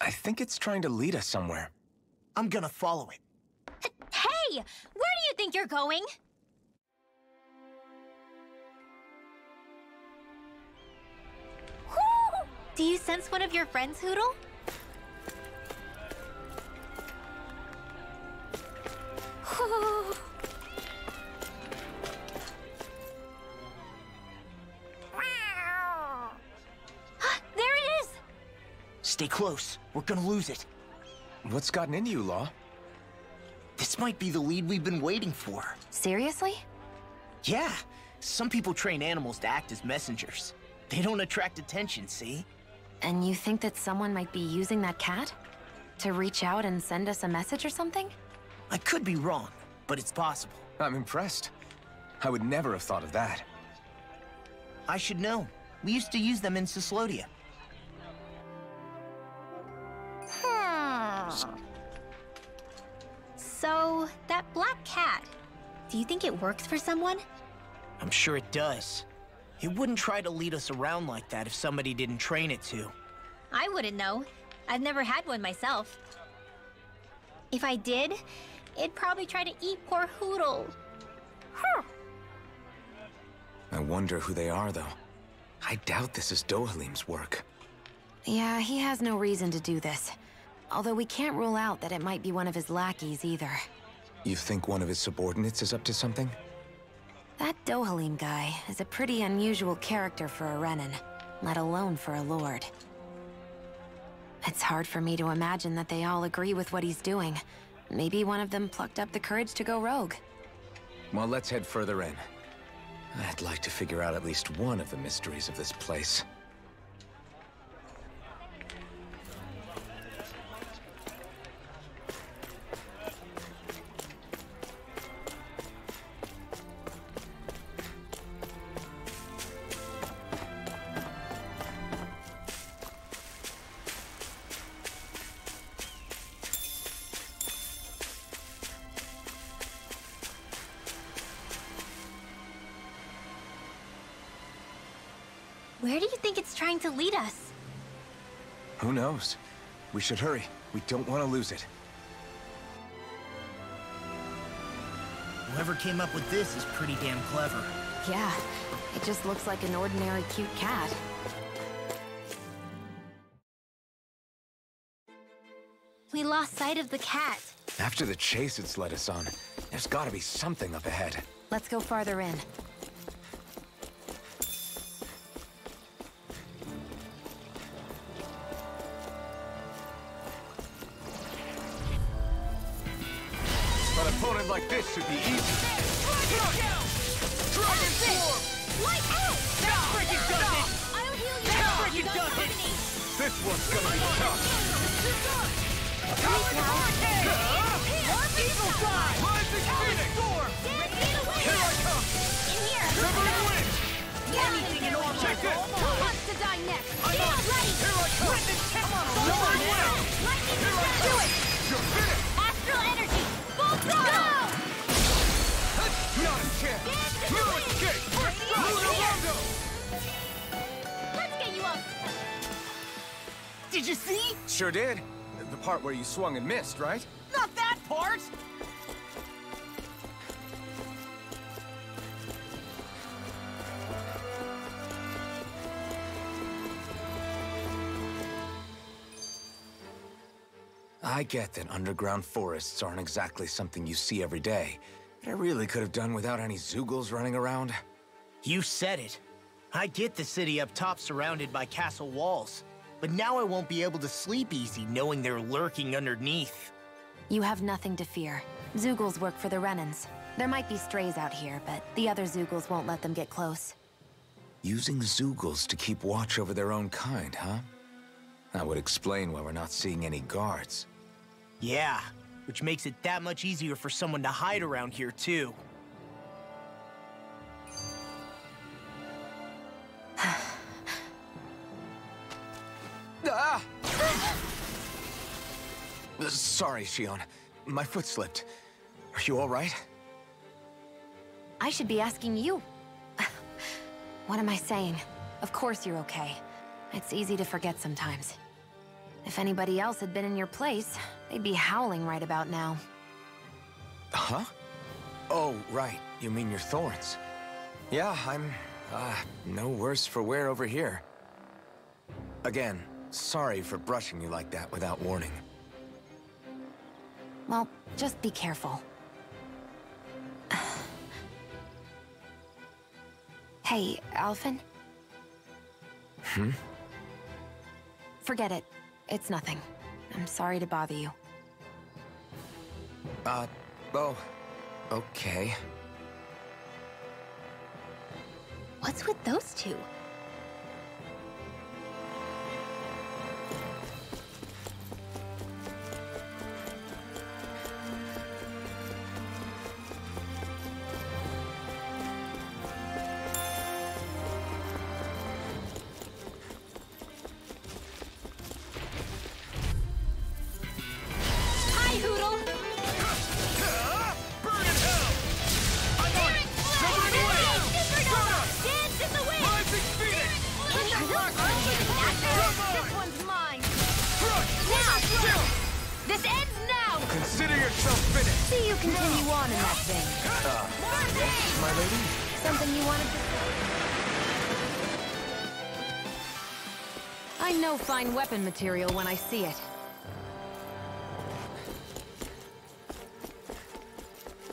Speaker 13: I think it's trying to lead us somewhere.
Speaker 6: I'm gonna follow it.
Speaker 1: Hey! Where do you think you're going? Whew! Do you sense one of your friends, Hootle?
Speaker 6: close. We're gonna lose it.
Speaker 13: What's gotten into you, Law?
Speaker 6: This might be the lead we've been waiting for.
Speaker 5: Seriously?
Speaker 6: Yeah. Some people train animals to act as messengers. They don't attract attention, see?
Speaker 5: And you think that someone might be using that cat? To reach out and send us a message or something?
Speaker 6: I could be wrong, but it's possible.
Speaker 13: I'm impressed. I would never have thought of that.
Speaker 6: I should know. We used to use them in Cyslodia.
Speaker 1: So, that black cat, do you think it works for someone?
Speaker 6: I'm sure it does. It wouldn't try to lead us around like that if somebody didn't train it to.
Speaker 1: I wouldn't know. I've never had one myself. If I did, it'd probably try to eat poor Hootle. Huh.
Speaker 3: I wonder who they are, though. I doubt this is Dohalim's work.
Speaker 5: Yeah, he has no reason to do this. Although we can't rule out that it might be one of his lackeys either.
Speaker 3: You think one of his subordinates is up to something?
Speaker 5: That Dohalim guy is a pretty unusual character for a Renan, let alone for a Lord. It's hard for me to imagine that they all agree with what he's doing. Maybe one of them plucked up the courage to go rogue.
Speaker 3: Well, let's head further in. I'd like to figure out at least one of the mysteries of this place.
Speaker 13: Knows? We should hurry. We don't want to lose it.
Speaker 6: Whoever came up with this is pretty damn clever.
Speaker 5: Yeah, it just looks like an ordinary cute cat.
Speaker 1: We lost sight of the cat.
Speaker 3: After the chase it's led us on, there's gotta be something up ahead.
Speaker 5: Let's go farther in.
Speaker 7: This should be easy.
Speaker 2: Dragon Swarm! Light out! That freaking does it! I'll heal you
Speaker 7: That freaking does it! This one's gonna be tough.
Speaker 2: Coward Hurricane!
Speaker 7: Evil Side! Rising Phoenix! Here I come!
Speaker 2: In here!
Speaker 7: Shivering Wind!
Speaker 2: Anything in order!
Speaker 7: Check this!
Speaker 2: Who wants to die next?
Speaker 7: I'm
Speaker 2: Get
Speaker 7: on!
Speaker 2: ready!
Speaker 7: Here I come!
Speaker 2: Witness
Speaker 7: Come on! Shivering! Wind!
Speaker 2: Lightning
Speaker 7: Here I come!
Speaker 2: Do it!
Speaker 7: You're finished!
Speaker 2: Astral energy! Full throttle!
Speaker 6: Did you see?
Speaker 13: Sure did. The part where you swung and missed, right?
Speaker 6: Not that part!
Speaker 3: I get that underground forests aren't exactly something you see every day, but I really could have done without any Zeugles running around.
Speaker 6: You said it. I get the city up top surrounded by castle walls. But now I won't be able to sleep easy knowing they're lurking underneath.
Speaker 5: You have nothing to fear. Zeugles work for the Renans. There might be strays out here, but the other Zeugles won't let them get close.
Speaker 3: Using Zeugles to keep watch over their own kind, huh? That would explain why we're not seeing any guards.
Speaker 6: Yeah, which makes it that much easier for someone to hide around here, too.
Speaker 3: ah! Sorry, Shionne. My foot slipped. Are you all right?
Speaker 5: I should be asking you. what am I saying? Of course you're okay. It's easy to forget sometimes. If anybody else had been in your place, they'd be howling right about now.
Speaker 3: Huh? Oh, right. You mean your thorns. Yeah, I'm, uh, no worse for wear over here. Again, sorry for brushing you like that without warning.
Speaker 5: Well, just be careful. hey, Alphen?
Speaker 3: Hmm?
Speaker 5: Forget it. It's nothing. I'm sorry to bother you.
Speaker 3: Uh, oh, okay.
Speaker 1: What's with those two?
Speaker 5: Fine weapon material when I see it.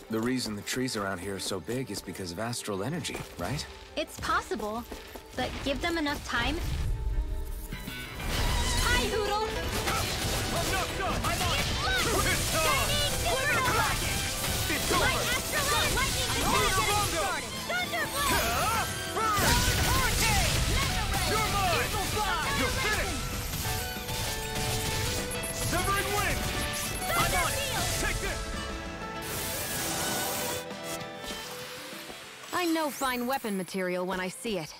Speaker 3: The reason the trees around here are so big is because of astral energy, right?
Speaker 1: It's possible, but give them enough time.
Speaker 5: Know fine weapon material when I see it.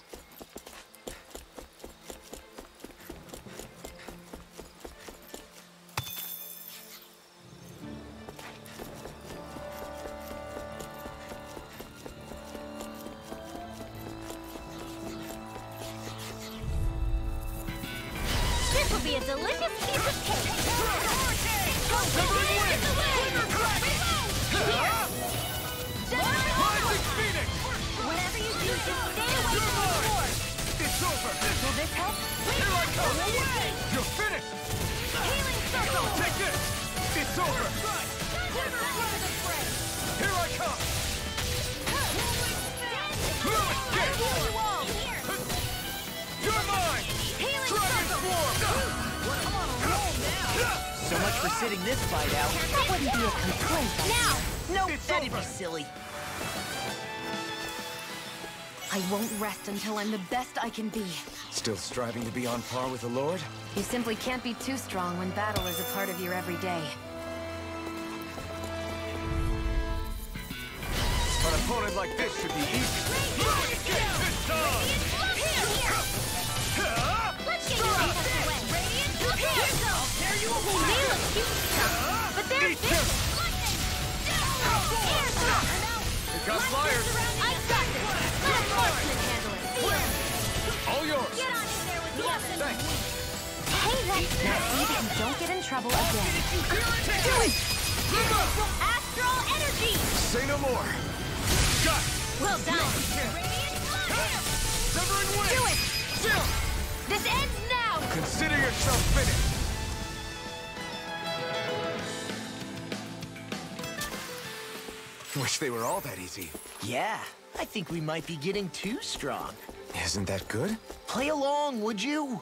Speaker 6: So much for sitting this fight out.
Speaker 5: That wouldn't be a complaint.
Speaker 6: Now! No,
Speaker 7: It's
Speaker 6: that'd
Speaker 7: over.
Speaker 6: be silly.
Speaker 5: I won't rest until I'm the best I can be.
Speaker 3: Still striving to be on par with the Lord?
Speaker 5: You simply can't be too strong when battle is a part of your everyday.
Speaker 7: Opponent like this should be easy. This time!
Speaker 1: Let's get your feet out of the way!
Speaker 2: There you
Speaker 1: They may look cute and stuff, but they're vicious!
Speaker 7: It got fired!
Speaker 1: I got this! Let a marksman handle it!
Speaker 7: All yours!
Speaker 1: Get on in there with the!
Speaker 7: Thanks!
Speaker 5: Hey, let's that you don't get in trouble again.
Speaker 7: Do it!
Speaker 2: Astral energy!
Speaker 7: Say no more!
Speaker 1: Well done.
Speaker 2: Do it. This ends now.
Speaker 7: Consider yourself finished.
Speaker 3: Wish they were all that easy.
Speaker 1: Yeah, I think we might be getting too strong.
Speaker 3: Isn't that good?
Speaker 1: Play along, would you?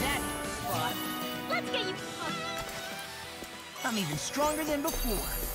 Speaker 1: That's fun.
Speaker 6: Let's get you...
Speaker 1: I'm even stronger than before.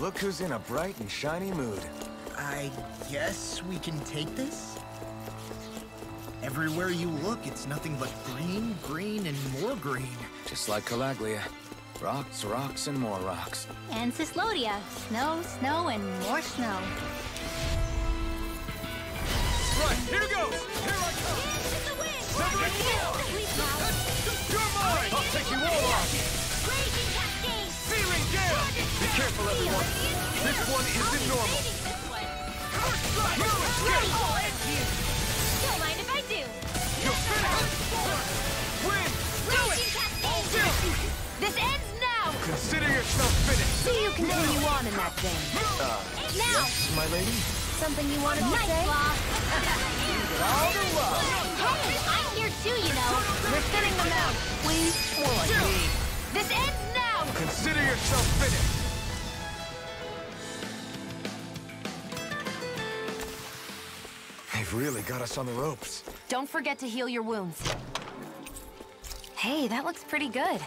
Speaker 16: Look
Speaker 3: who's in a bright and shiny mood.
Speaker 6: I guess we can take this? Everywhere you look, it's nothing but green, green, and more green.
Speaker 3: Just like Calaglia. Rocks, rocks, and more rocks.
Speaker 1: And Cyslodia. Snow, snow, and more snow.
Speaker 7: Right, here goes! Here I come! Severing War! You're mine! I'll take you all on! Searing Gale! Be careful, everyone! This one isn't normal!
Speaker 1: Don't mind if I do.
Speaker 7: You're finished! Win!
Speaker 1: Do it!
Speaker 2: This ends now!
Speaker 7: Consider yourself finished!
Speaker 5: See you continue on in that thing.
Speaker 3: Uh,
Speaker 1: Now!
Speaker 3: yes, my lady?
Speaker 5: Something you wanted to
Speaker 1: Nice,
Speaker 5: say?
Speaker 1: Law. Hey, I'm here too, you know.
Speaker 5: We're thinning them out. Please? More.
Speaker 2: This ends now!
Speaker 7: Consider yourself finished!
Speaker 3: They've really got us on the ropes.
Speaker 5: Don't forget to heal your wounds. Hey, that looks pretty good.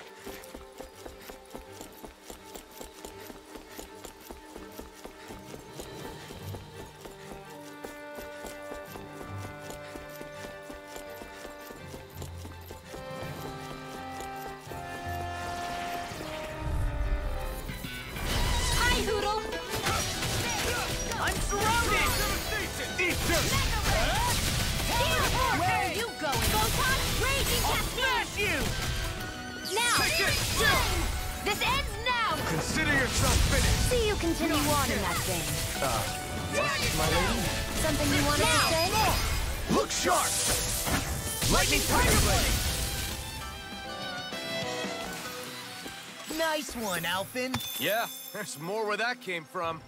Speaker 7: Yeah, there's more where that came from.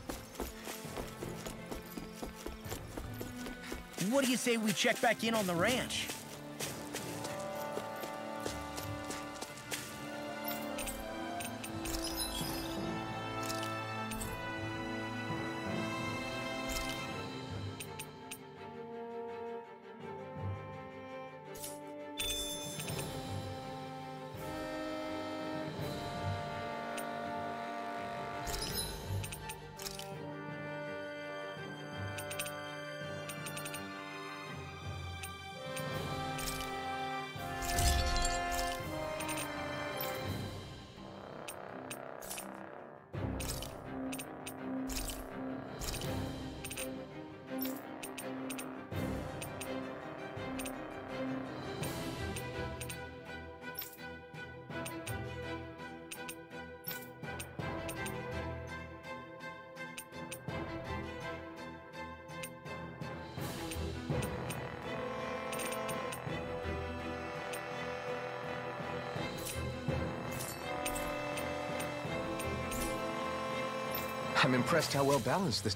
Speaker 6: What do you say we check back in on the ranch?
Speaker 3: Impressed how well balanced this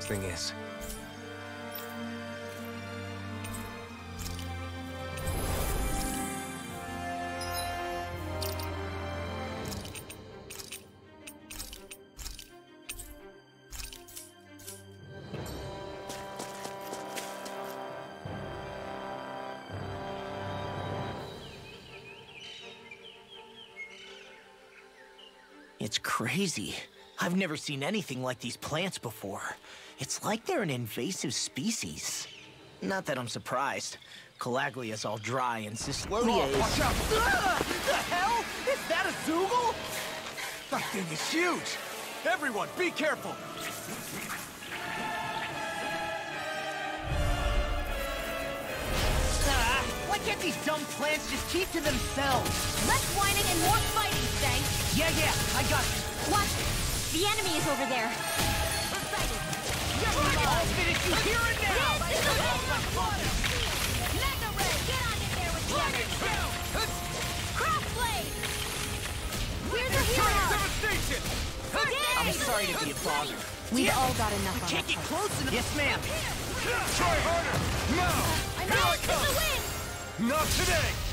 Speaker 3: thing is.
Speaker 6: It's crazy. I've never seen anything like these plants before. It's like they're an invasive species. Not that I'm surprised. Calaglia's all dry and Cyslodia is...
Speaker 7: watch out!
Speaker 4: Ah! The hell? Is that a Zeugle?
Speaker 7: That thing is huge! Everyone, be careful!
Speaker 4: Ah,
Speaker 6: Why can't these dumb plants just keep to themselves?
Speaker 1: Less whining and more fighting, Stank!
Speaker 6: Yeah, yeah, I got you.
Speaker 17: Watch! The enemy is over there.
Speaker 6: I'll finish you here and now!
Speaker 1: Mega Ray, get on in there with Dragon Crossblade! We're the heroes!
Speaker 3: Devastation!
Speaker 6: I'm sorry to be a bother.
Speaker 5: We've all got enough on
Speaker 6: Can't get close enough. Yes, ma'am.
Speaker 3: Try harder! Now! Here I come! Not today!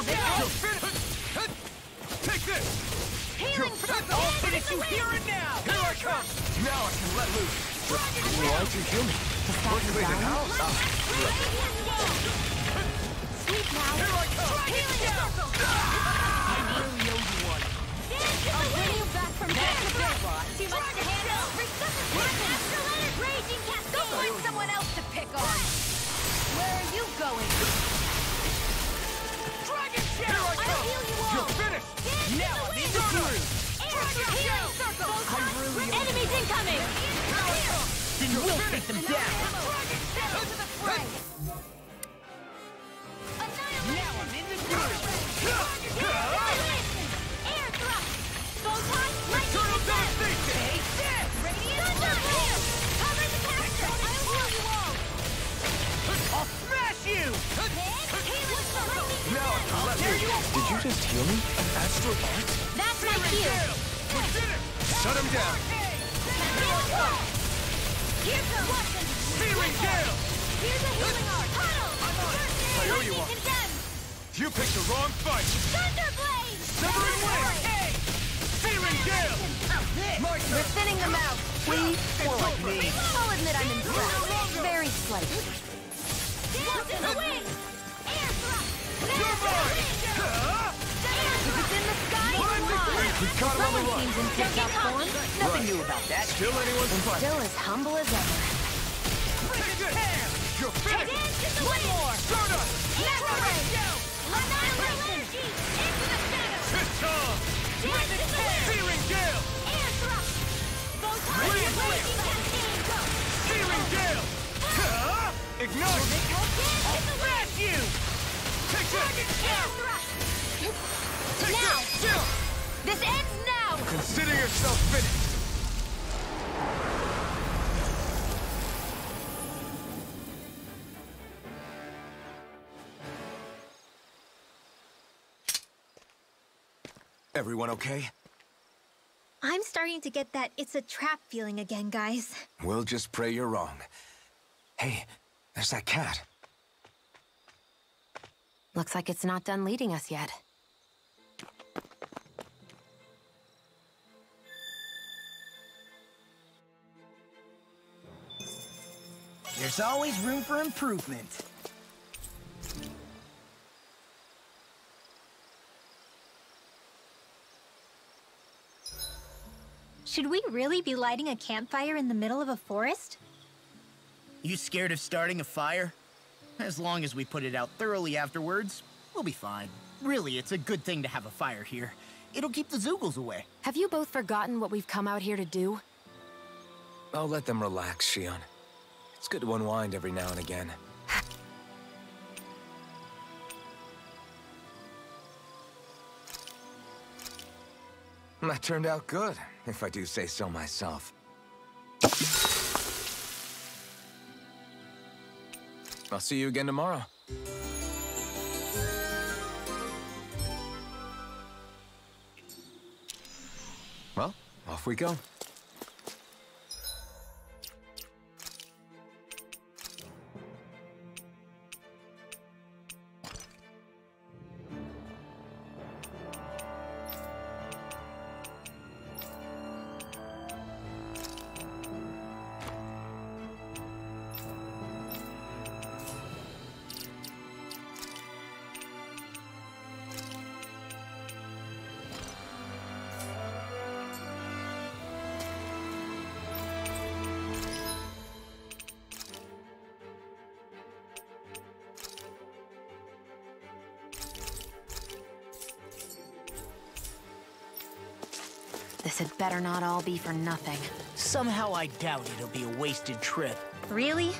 Speaker 3: Take this!
Speaker 1: Healing circle!
Speaker 6: I'll finish you here and now!
Speaker 3: Here I come! Now I can let loose!
Speaker 1: Dragon
Speaker 3: Why'd you heal me? What you leaving house?
Speaker 1: Sleep now!
Speaker 3: Here I come!
Speaker 1: Healing circle!
Speaker 6: I really owe you one.
Speaker 1: Dance in the you back from! Too much to handle! Resuscitation! Astral Raging cascade! Go find someone else to pick on! Where are you going?
Speaker 3: Here I come! You're finished!
Speaker 6: Now I'm
Speaker 1: the circle! Enemies incoming!
Speaker 6: We'll take them down! Now I'm in the groove!
Speaker 1: You
Speaker 18: just heal me? Astral Art?
Speaker 17: That's my cue.
Speaker 3: We did it! Shut him down!
Speaker 1: Healing wall! Here's the weapon!
Speaker 3: Searing Gale!
Speaker 1: Here's a healing art! Tunnel!
Speaker 3: I owe you one.
Speaker 1: Condemned!
Speaker 3: You picked the wrong fight!
Speaker 1: Thunderblade!
Speaker 3: Severing Wing! Searing Gale! My
Speaker 1: We're
Speaker 3: turn!
Speaker 1: thinning them out.
Speaker 6: We or like me?
Speaker 1: I'll admit I'm impressed.
Speaker 5: Very slightly.
Speaker 1: Dance in the wind! Air thrust!
Speaker 3: You're mine! We caught him on the run!
Speaker 5: seems in tip-top form.
Speaker 6: Nothing new about that.
Speaker 3: Still anyone's!
Speaker 5: Still as humble as ever.
Speaker 3: Take this! You're finished!
Speaker 1: Dance in the wind!
Speaker 3: Stardust!
Speaker 1: Mega Annihilation! Into the shadows!
Speaker 3: It's on!
Speaker 1: Dance in!
Speaker 3: Searing Gale!
Speaker 1: Air thrust! Photon
Speaker 3: Radiant
Speaker 1: raging cascade! Go!
Speaker 3: Searing Gale! Ignite!
Speaker 1: The
Speaker 6: you!
Speaker 3: Take this!
Speaker 1: Air thrust! Now!
Speaker 3: Still!
Speaker 1: This ends now!
Speaker 3: Consider yourself finished! Everyone okay?
Speaker 17: I'm starting to get that it's a trap feeling again, guys.
Speaker 18: We'll just pray you're wrong. Hey, there's that cat.
Speaker 5: Looks like it's not done leading us yet.
Speaker 6: There's always room for improvement.
Speaker 17: Should we really be lighting a campfire in the middle of a forest?
Speaker 6: You scared of starting a fire? As long as we put it out thoroughly afterwards, we'll be fine. Really, it's a good thing to have a fire here. It'll keep the Zeugles away.
Speaker 5: Have you both forgotten what we've come out here to do?
Speaker 18: I'll let them relax, Shionne. It's good to unwind every now and again. That turned out good, if I do say so myself. I'll see you again tomorrow. Well, off we go.
Speaker 5: This had better not all be for nothing.
Speaker 6: Somehow I doubt it'll be a wasted trip.
Speaker 19: Really?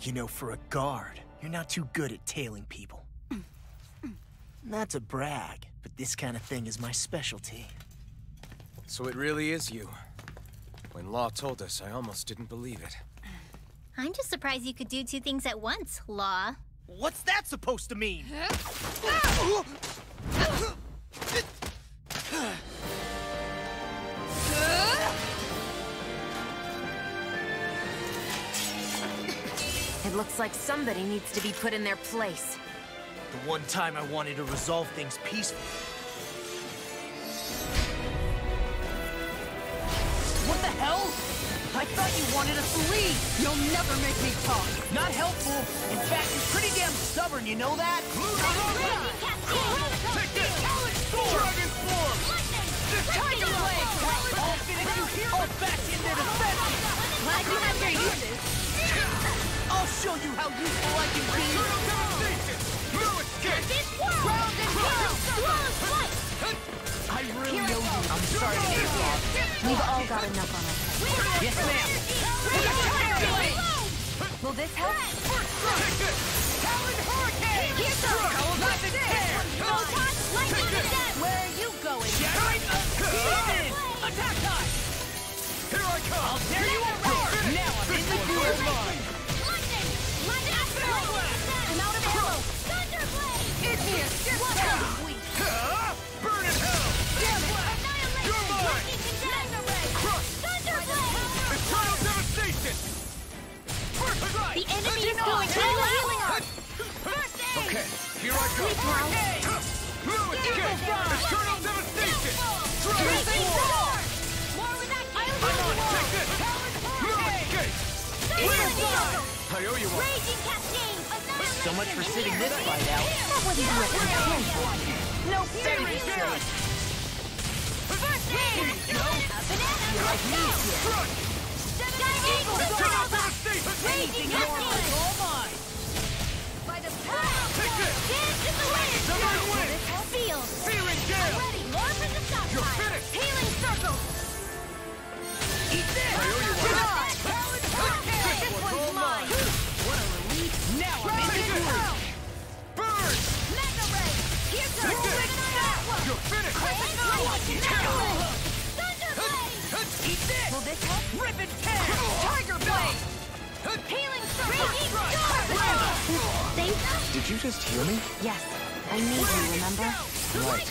Speaker 6: You know, for a guard, you're not too good at tailing people. Not to brag, but this kind of thing is my specialty.
Speaker 3: So it really is you. When Law told us, I almost didn't believe it.
Speaker 19: I'm just surprised you could do two things at once, Law.
Speaker 6: What's that supposed to mean?
Speaker 5: It looks like somebody needs to be put in their place.
Speaker 6: The one time I wanted to resolve things peacefully. What the hell? I thought you wanted us to leave!
Speaker 20: You'll never make me talk!
Speaker 6: Not helpful! In fact, you're pretty damn stubborn, you know that?
Speaker 11: Take this! Dragon Swarm!
Speaker 6: Tiger Blade! I'll finish you here or back in their defense!
Speaker 1: Glad you have your uses.
Speaker 6: I'll show you how useful I can be! I really owe you. I'm sorry to get lost.
Speaker 5: We've all got enough on our plate.
Speaker 6: Yes, ma'am.
Speaker 5: Will this help?
Speaker 11: Take this!
Speaker 6: Talon Hurricane!
Speaker 1: Here's some.
Speaker 6: How about?
Speaker 1: Photon, lightning death. Where are you going?
Speaker 6: Demon! Attack time!
Speaker 11: Here I come!
Speaker 6: I'll tear you apart! Now I'm in the groove!
Speaker 19: The enemy is going to
Speaker 1: healing.
Speaker 11: Okay, here I go! Blue escape! Eternal devastation! Dragon
Speaker 1: More with that
Speaker 11: I'm! Take this! Blue escape!
Speaker 1: Clear circle.
Speaker 11: I owe you one!
Speaker 1: Raging cascade. Annihilation.
Speaker 6: So much for sitting this fight out.
Speaker 5: That wouldn't do it for him.
Speaker 6: No
Speaker 1: Searing
Speaker 6: fairy
Speaker 1: gale. First aid. A banana.
Speaker 6: like me here.
Speaker 11: Crush!
Speaker 1: Eagle
Speaker 11: Eternal
Speaker 1: Supernova.
Speaker 11: devastation!
Speaker 1: Raging
Speaker 6: Yours is
Speaker 1: cascade.
Speaker 6: all mine!
Speaker 1: By the power.
Speaker 11: Take this!
Speaker 1: Dance in the wind.
Speaker 11: Southern wind!
Speaker 1: Field.
Speaker 11: Searing gale!
Speaker 1: Ready. More for the stop
Speaker 11: You're
Speaker 1: time.
Speaker 11: finished.
Speaker 1: Healing circle.
Speaker 6: Eat this!
Speaker 11: I owe you one!
Speaker 1: Talon Hurricane. This
Speaker 11: one's
Speaker 21: Did you just hear me?
Speaker 5: Yes. I need you, remember?
Speaker 21: Right.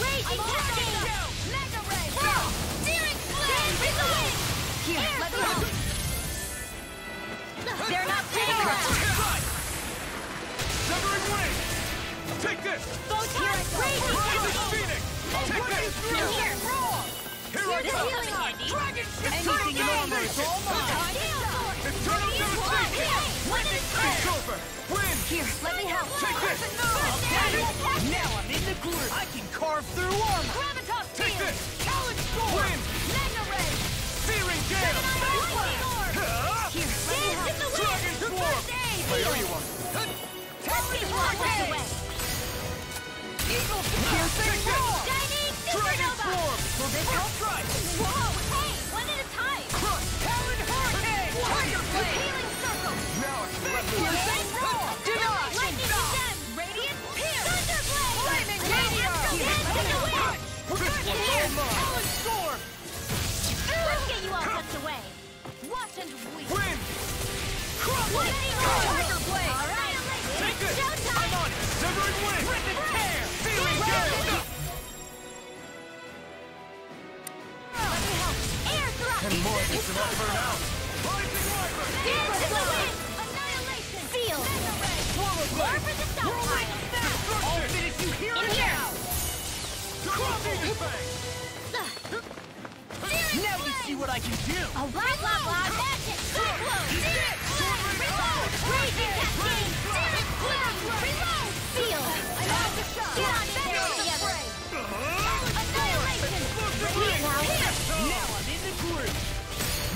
Speaker 1: Raging cascade. Mega Ray. Searing flame. in the wind.
Speaker 5: Here, let me help.
Speaker 1: They're not taking us.
Speaker 11: Severing wing! Take this!
Speaker 1: Photon.
Speaker 11: Of
Speaker 1: cascade.
Speaker 11: Phoenix! Take this!
Speaker 1: Here.
Speaker 11: Here I come! Dragon
Speaker 6: Anything in armor is all mine!
Speaker 11: Eternal devastation!
Speaker 1: One at a
Speaker 11: It's over! Win!
Speaker 5: Here, let me help.
Speaker 11: Take this!
Speaker 6: Now I'm in the groove! I can carve through armor!
Speaker 1: Gravitas
Speaker 11: Take this!
Speaker 6: Talon Storm!
Speaker 11: Win!
Speaker 1: Mega Ray.
Speaker 11: Searing gale!
Speaker 5: Here, let me help.
Speaker 11: Dragon Swarm!
Speaker 1: Aid.
Speaker 11: You!
Speaker 1: Watch and weep.
Speaker 11: Win!
Speaker 1: Lightning.
Speaker 6: Tiger Blade!
Speaker 1: All
Speaker 11: this!
Speaker 1: Showtime.
Speaker 11: I'm on it! Severing
Speaker 6: tear!
Speaker 11: Searing gale!
Speaker 1: Let me help. Air thrust.
Speaker 11: And more than enough for now!
Speaker 1: Wind.
Speaker 6: You now!
Speaker 11: Demon
Speaker 6: you see what I can do!
Speaker 1: A blah magic cyclone. Reload. Raging cascade.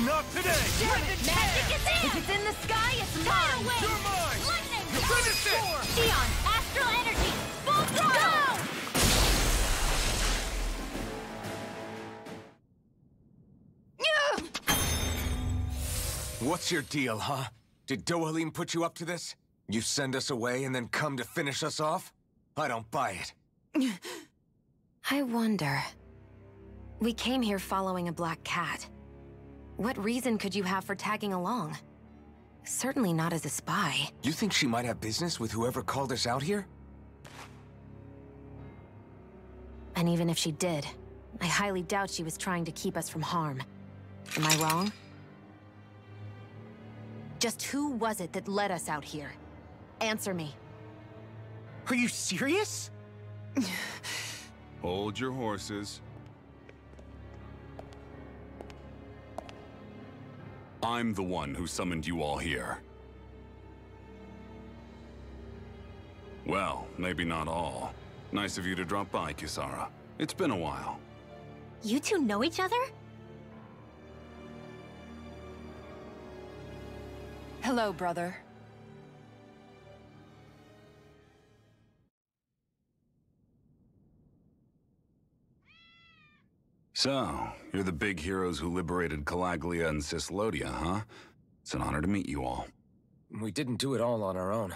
Speaker 1: Not today! Magic,
Speaker 2: magic is in!
Speaker 11: If it's in the sky, it's mine!
Speaker 7: You're mine!
Speaker 2: Lightning!
Speaker 7: You
Speaker 2: astral energy! Full throttle! Go!
Speaker 3: What's your deal, huh? Did Dohalim put you up to this? You send us away and then come to finish us off? I don't buy it.
Speaker 5: I wonder. We came here following a black cat. What reason could you have for tagging along? Certainly not as a spy.
Speaker 3: You think she might have business with whoever called us out here?
Speaker 5: And even if she did, I highly doubt she was trying to keep us from harm. Am I wrong? Just who was it that led us out here? Answer me.
Speaker 6: Are you serious?
Speaker 15: Hold your horses. I'm the one who summoned you all here. Well, maybe not all. Nice of you to drop by, Kisara. It's been a while.
Speaker 1: You two know each other?
Speaker 11: Hello, brother.
Speaker 15: So, you're the big heroes who liberated Calaglia and Cyslodia, huh? It's an honor to meet you all.
Speaker 13: We didn't do it all on our own.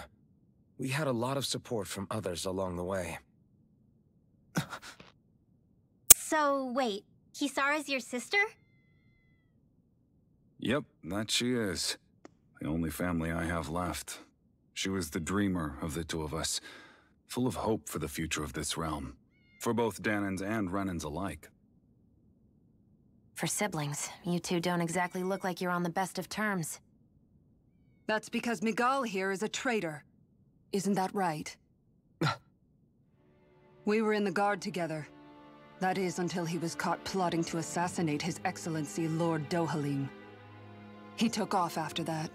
Speaker 13: We had a lot of support from others along the way.
Speaker 1: So, wait. Kisara's your sister?
Speaker 15: Yep, that she is. The only family I have left. She was the dreamer of the two of us, full of hope for the future of this realm. For both Dahnans and Renans alike.
Speaker 5: For siblings, you two don't exactly look like you're on the best of terms.
Speaker 11: That's because Miguel here is a traitor. Isn't that right? we were in the Guard together. That is until he was caught plotting to assassinate His Excellency Lord Dohalim. He took off after that.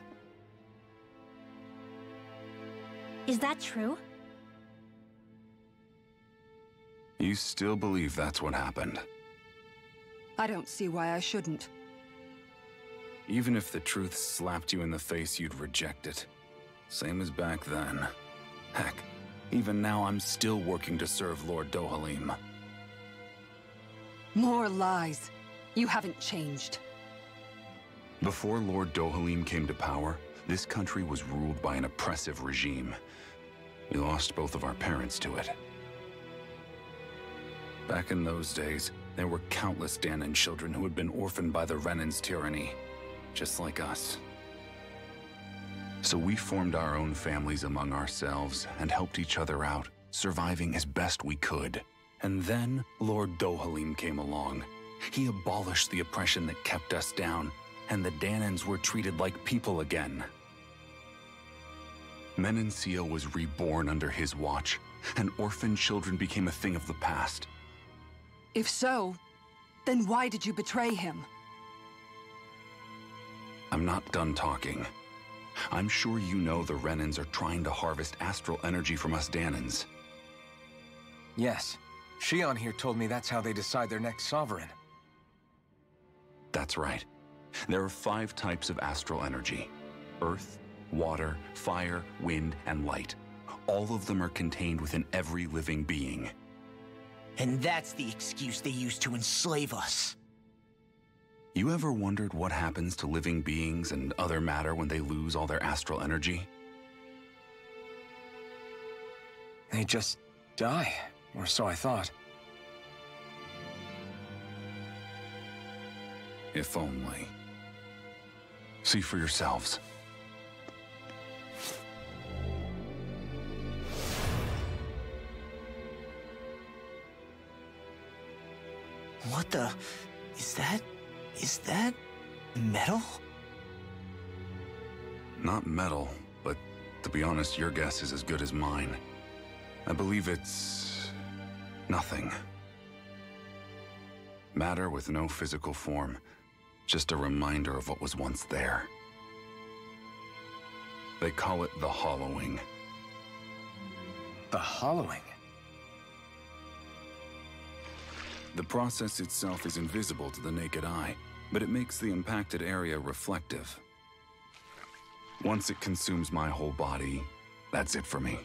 Speaker 1: Is that true?
Speaker 15: You still believe that's what happened?
Speaker 11: I don't see why I shouldn't.
Speaker 15: Even if the truth slapped you in the face, you'd reject it. Same as back then. Heck, even now I'm still working to serve Lord Dohalim.
Speaker 11: More lies. You haven't changed.
Speaker 15: Before Lord Dohalim came to power, this country was ruled by an oppressive regime. We lost both of our parents to it. Back in those days, there were countless Dahnan children who had been orphaned by the Renan's tyranny, just like us. So we formed our own families among ourselves and helped each other out, surviving as best we could. And then Lord Dohalim came along. He abolished the oppression that kept us down, and the Dahnans were treated like people again. Menancia was reborn under his watch, and orphan children became a thing of the past.
Speaker 11: If so, then why did you betray him?
Speaker 15: I'm not done talking. I'm sure you know the Renans are trying to harvest astral energy from us Dahnans.
Speaker 3: Yes. Shionne here told me that's how they decide their next sovereign.
Speaker 15: That's right. There are five types of astral energy. Earth, water, fire, wind, and light. All of them are contained within every living being.
Speaker 6: And that's the excuse they use to enslave us.
Speaker 15: You ever wondered what happens to living beings and other matter when they lose all their astral energy?
Speaker 3: They just die, or so I thought.
Speaker 15: If only. See for yourselves.
Speaker 6: What the... Is that... Is that... metal?
Speaker 15: Not metal, but to be honest, your guess is as good as mine. I believe it's... nothing. Matter with no physical form. Just a reminder of what was once there. They call it the hollowing.
Speaker 3: The hollowing?
Speaker 15: The process itself is invisible to the naked eye, but it makes the impacted area reflective. Once it consumes my whole body, that's it for me.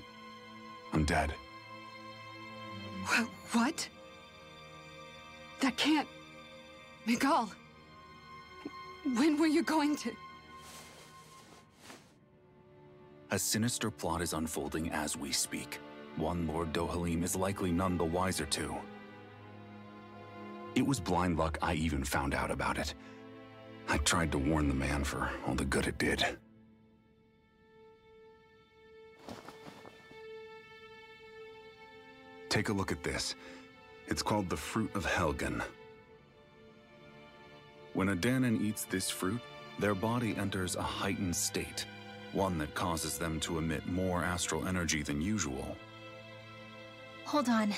Speaker 15: I'm dead.
Speaker 11: Wh- What? That can't... Miguel! When were you going to...
Speaker 15: A sinister plot is unfolding as we speak. One Lord Dohalim is likely none the wiser to. It was blind luck I even found out about it. I tried to warn the man for all the good it did. Take a look at this. It's called the Fruit of Helgen. When a Dahnan eats this fruit, their body enters a heightened state, one that causes them to emit more astral energy than usual.
Speaker 1: Hold on.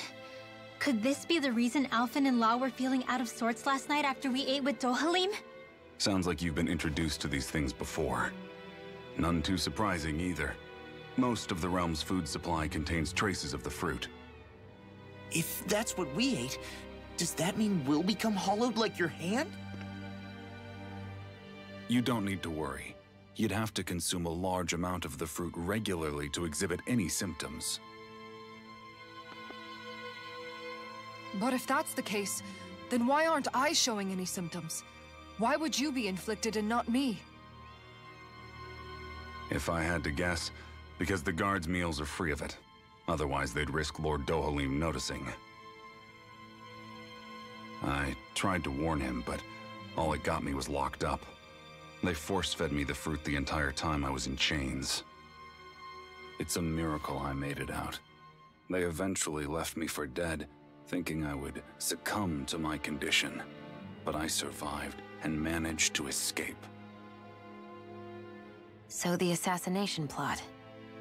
Speaker 1: Could this be the reason Alphen and Law were feeling out of sorts last night after we ate with Dohalim?
Speaker 15: Sounds like you've been introduced to these things before. None too surprising either. Most of the realm's food supply contains traces of the fruit.
Speaker 6: If that's what we ate, does that mean we'll become hollowed like your hand?
Speaker 15: You don't need to worry. You'd have to consume a large amount of the fruit regularly to exhibit any symptoms.
Speaker 11: But if that's the case, then why aren't I showing any symptoms? Why would you be inflicted and not me?
Speaker 15: If I had to guess, because the guards' meals are free of it. Otherwise, they'd risk Lord Dohalim noticing. I tried to warn him, but all it got me was locked up. They force-fed me the fruit the entire time I was in chains. It's a miracle I made it out. They eventually left me for dead, thinking I would succumb to my condition. But I survived and managed to escape.
Speaker 5: So the assassination plot.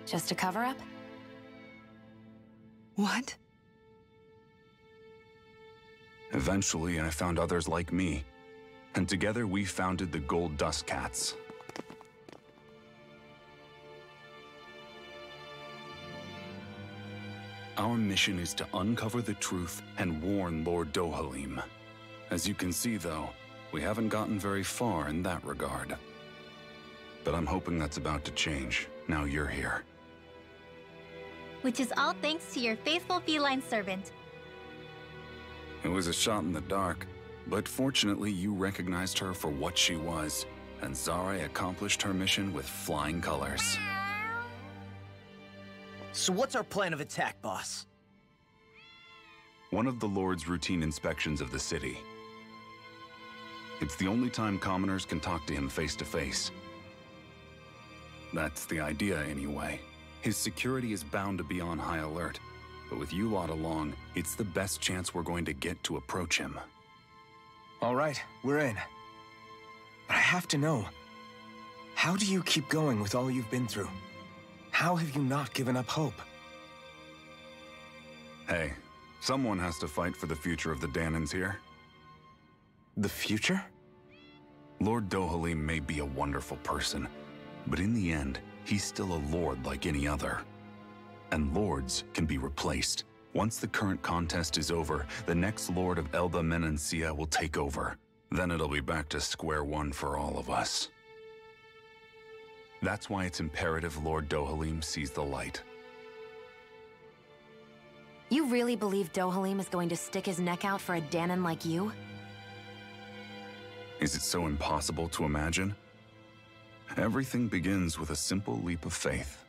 Speaker 5: Just a cover-up?
Speaker 11: What?
Speaker 15: Eventually, I found others like me, and together we founded the Gold Dust Cats. Our mission is to uncover the truth and warn Lord Dohalim. As you can see, though, we haven't gotten very far in that regard. But I'm hoping that's about to change, now you're here.
Speaker 1: Which is all thanks to your faithful feline servant.
Speaker 15: It was a shot in the dark, but fortunately you recognized her for what she was, and Zare accomplished her mission with flying colors.
Speaker 6: So what's our plan of attack, boss?
Speaker 15: One of the Lord's routine inspections of the city. It's the only time commoners can talk to him face to face. That's the idea, anyway. His security is bound to be on high alert, but with you lot along, it's the best chance we're going to get to approach him.
Speaker 3: All right, we're in. But I have to know, how do you keep going with all you've been through? How have you not given up hope?
Speaker 15: Hey, someone has to fight for the future of the Dahnans here.
Speaker 3: The future?
Speaker 15: Lord Dohalim may be a wonderful person, but in the end, he's still a lord like any other. And lords can be replaced. Once the current contest is over, the next lord of Elde Menancia will take over. Then it'll be back to square one for all of us. That's why it's imperative Lord Dohalim sees the light.
Speaker 5: You really believe Dohalim is going to stick his neck out for a Dahnan like you?
Speaker 15: Is it so impossible to imagine? Everything begins with a simple leap of faith.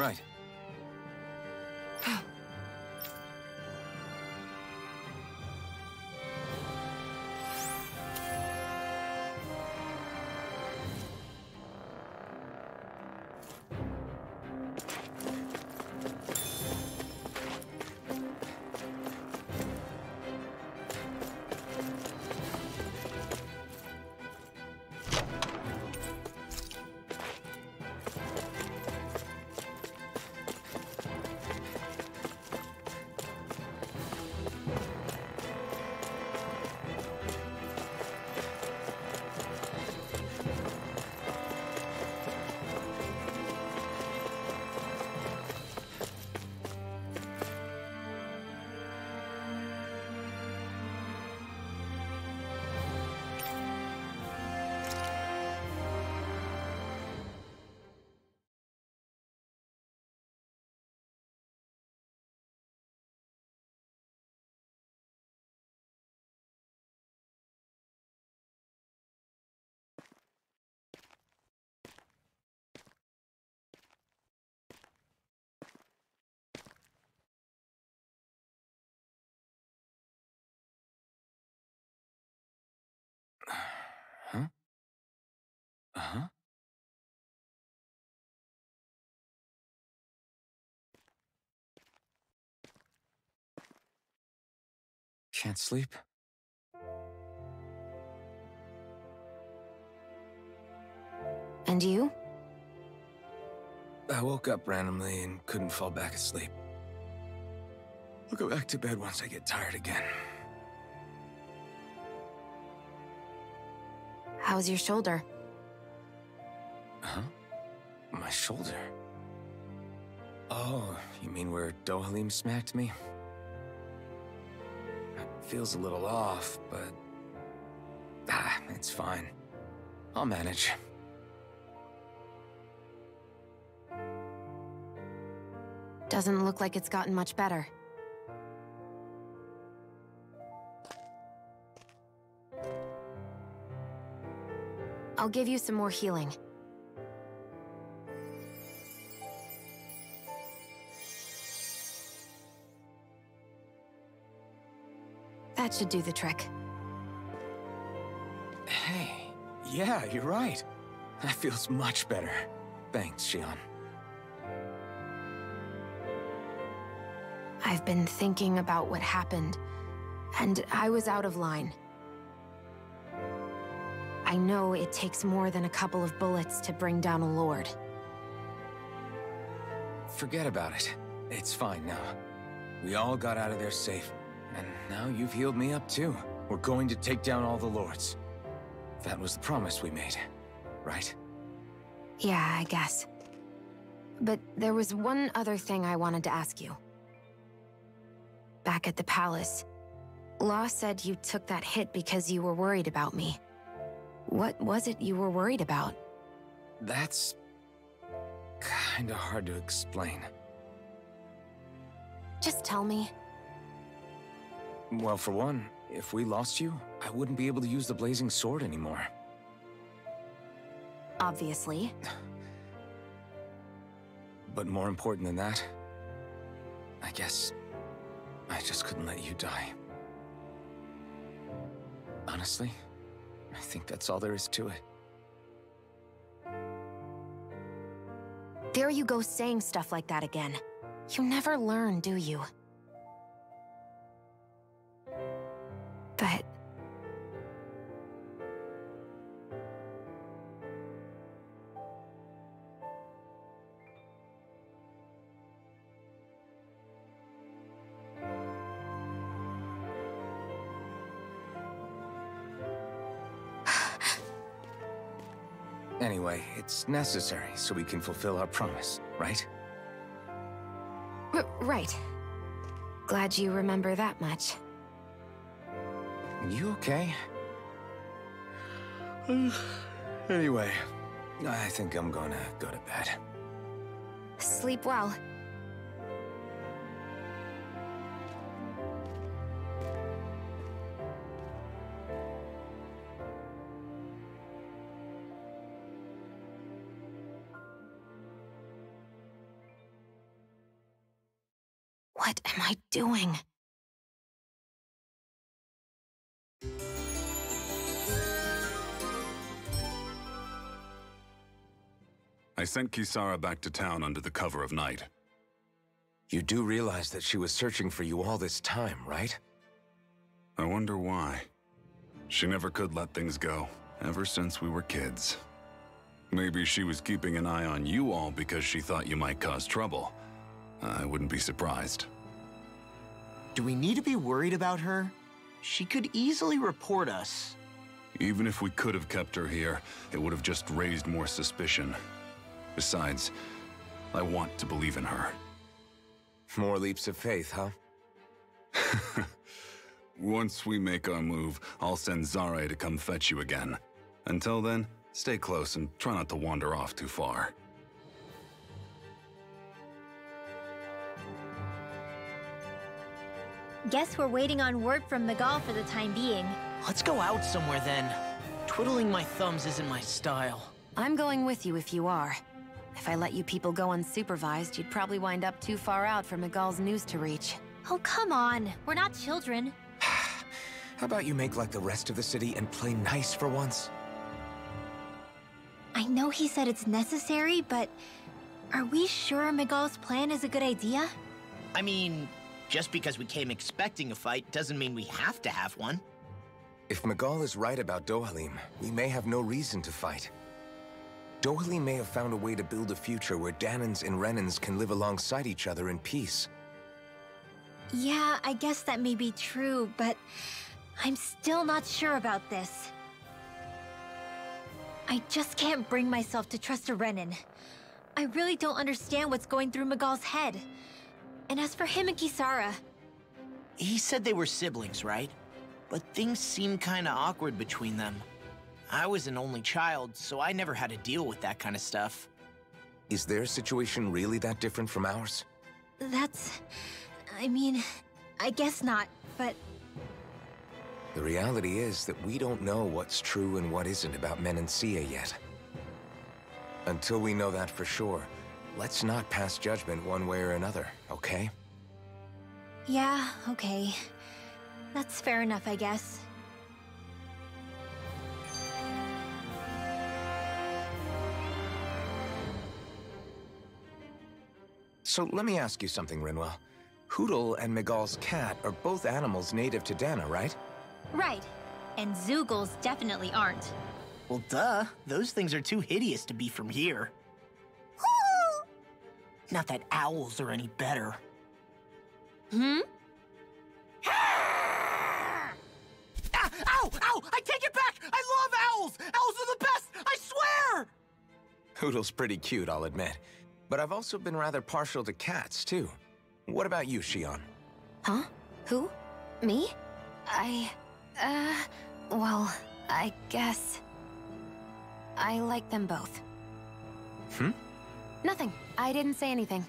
Speaker 3: Right. Can't sleep?
Speaker 5: And you?
Speaker 3: I woke up randomly and couldn't fall back asleep. I'll go back to bed once I get tired again.
Speaker 5: How's your shoulder?
Speaker 3: Huh? My shoulder? Oh, you mean where Dohalim smacked me? Feels a little off, but... Ah, it's fine. I'll manage.
Speaker 5: Doesn't look like it's gotten much better. I'll give you some more healing. That should do the trick.
Speaker 3: Hey, yeah, you're right. That feels much better. Thanks, Shionne.
Speaker 5: I've been thinking about what happened, and I was out of line. I know it takes more than a couple of bullets to bring down a lord.
Speaker 3: Forget about it. It's fine now. We all got out of there safe, and now you've healed me up too. We're going to take down all the lords. That was the promise we made, right?
Speaker 5: Yeah, I guess. But there was one other thing I wanted to ask you. Back at the palace, Law said you took that hit because you were worried about me. What was it you were worried about?
Speaker 3: That's... kinda hard to explain.
Speaker 5: Just tell me.
Speaker 3: Well, for one, if we lost you, I wouldn't be able to use the Blazing Sword anymore.
Speaker 5: Obviously.
Speaker 3: But more important than that, I guess I just couldn't let you die. Honestly, I think that's all there is to it.
Speaker 5: There you go saying stuff like that again. You never learn, do you? But...
Speaker 3: Anyway, it's necessary so we can fulfill our promise, right?
Speaker 5: R right. Glad you remember that much.
Speaker 3: You okay? anyway, I think I'm gonna go to bed.
Speaker 5: Sleep well. What am I doing?
Speaker 15: Sent Kisara back to town under the cover of night.
Speaker 3: You do realize that she was searching for you all this time, right?
Speaker 15: I wonder why. She never could let things go, ever since we were kids. Maybe she was keeping an eye on you all because she thought you might cause trouble. I wouldn't be surprised.
Speaker 6: Do we need to be worried about her? She could easily report us.
Speaker 15: Even if we could have kept her here, it would have just raised more suspicion. Besides, I want to believe in her.
Speaker 3: More leaps of faith, huh?
Speaker 15: Once we make our move, I'll send Zare to come fetch you again. Until then, stay close and try not to wander off too far.
Speaker 1: Guess we're waiting on word from Miguel for the time being.
Speaker 6: Let's go out somewhere then. Twiddling my thumbs isn't my style.
Speaker 5: I'm going with you if you are. If I let you people go unsupervised, you'd probably wind up too far out for Miguel's news to reach.
Speaker 1: Oh, come on. We're not children.
Speaker 3: How about you make like the rest of the city and play nice for once?
Speaker 1: I know he said it's necessary, but are we sure Miguel's plan is a good idea?
Speaker 6: I mean, just because we came expecting a fight doesn't mean we have to have one.
Speaker 3: If Miguel is right about Dohalim, we may have no reason to fight. Dohalim may have found a way to build a future where Dahnans and Renans can live alongside each other in peace.
Speaker 1: Yeah, I guess that may be true, but I'm still not sure about this. I just can't bring myself to trust a Renan. I really don't understand what's going through Miguel's head. And as for him and Kisara...
Speaker 6: He said they were siblings, right? But things seem kinda awkward between them. I was an only child, so I never had to deal with that kind of stuff.
Speaker 3: Is their situation really that different from ours?
Speaker 1: That's... I mean, I guess not, but...
Speaker 3: The reality is that we don't know what's true and what isn't about Menancia yet. Until we know that for sure, let's not pass judgment one way or another, okay?
Speaker 1: Yeah, okay. That's fair enough, I guess.
Speaker 3: So let me ask you something, Rinwell. Hootle and Miguel's cat are both animals native to Dahna, right?
Speaker 1: Right. And Zeugles definitely aren't.
Speaker 6: Well, duh. Those things are too hideous to be from here. Not that owls are any better.
Speaker 1: Hmm?
Speaker 6: Ah! Ow! Ow! I take it back! I love owls! Owls are the best! I swear!
Speaker 3: Hootle's pretty cute, I'll admit. But I've also been rather partial to cats, too. What about you, Shionne?
Speaker 5: Huh? Who? Me? I... Uh... Well, I guess... I like them both.
Speaker 3: Hmm?
Speaker 5: Nothing. I didn't say anything.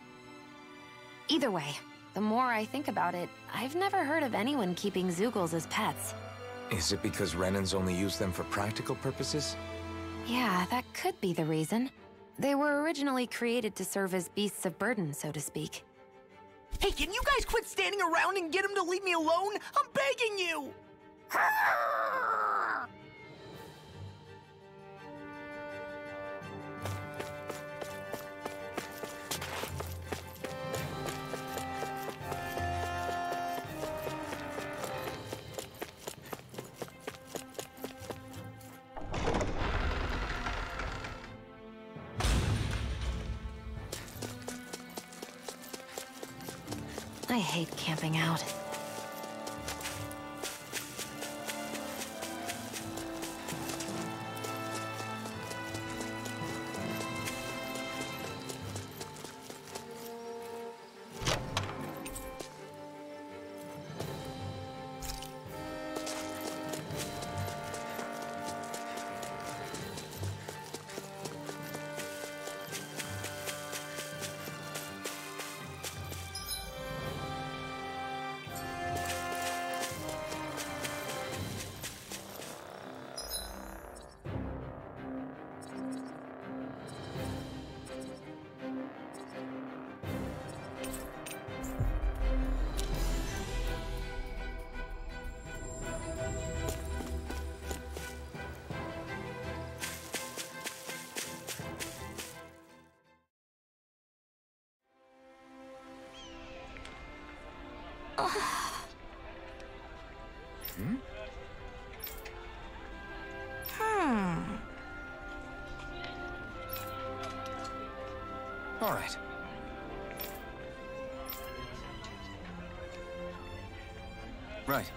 Speaker 5: Either way, the more I think about it, I've never heard of anyone keeping Zeugles as pets.
Speaker 3: Is it because Renans only use them for practical purposes?
Speaker 5: Yeah, that could be the reason. They were originally created to serve as beasts of burden, so to speak.
Speaker 6: Hey, can you guys quit standing around and get him to leave me alone? I'm begging you!
Speaker 5: I hate camping out.
Speaker 3: Right.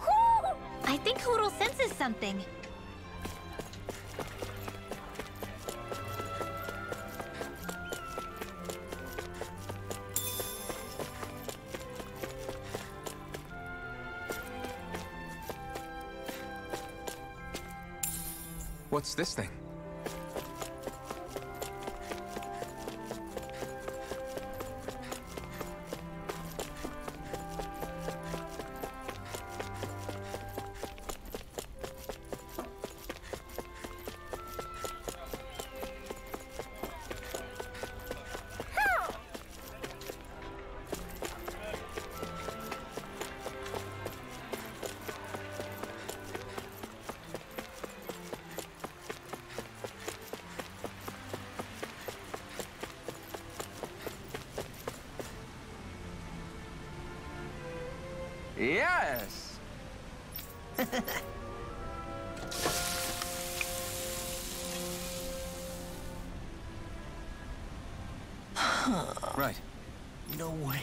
Speaker 1: I think Hootle senses something.
Speaker 3: What's this thing?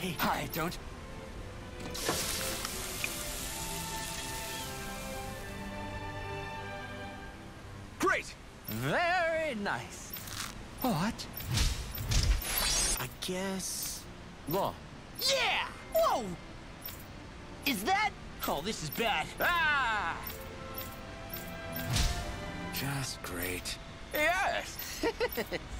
Speaker 6: Way.
Speaker 22: I don't...
Speaker 3: Great!
Speaker 22: Very nice. What?
Speaker 6: I guess...
Speaker 3: Law.
Speaker 6: Yeah! Whoa! Is that... Oh, this is bad.
Speaker 22: Ah!
Speaker 3: Just great.
Speaker 22: Yes!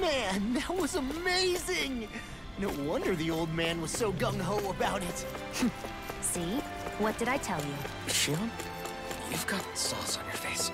Speaker 6: Man, that was amazing! No wonder the old man was so gung-ho about it.
Speaker 23: See? What did I tell you?
Speaker 3: Shionne, you've got sauce on your face.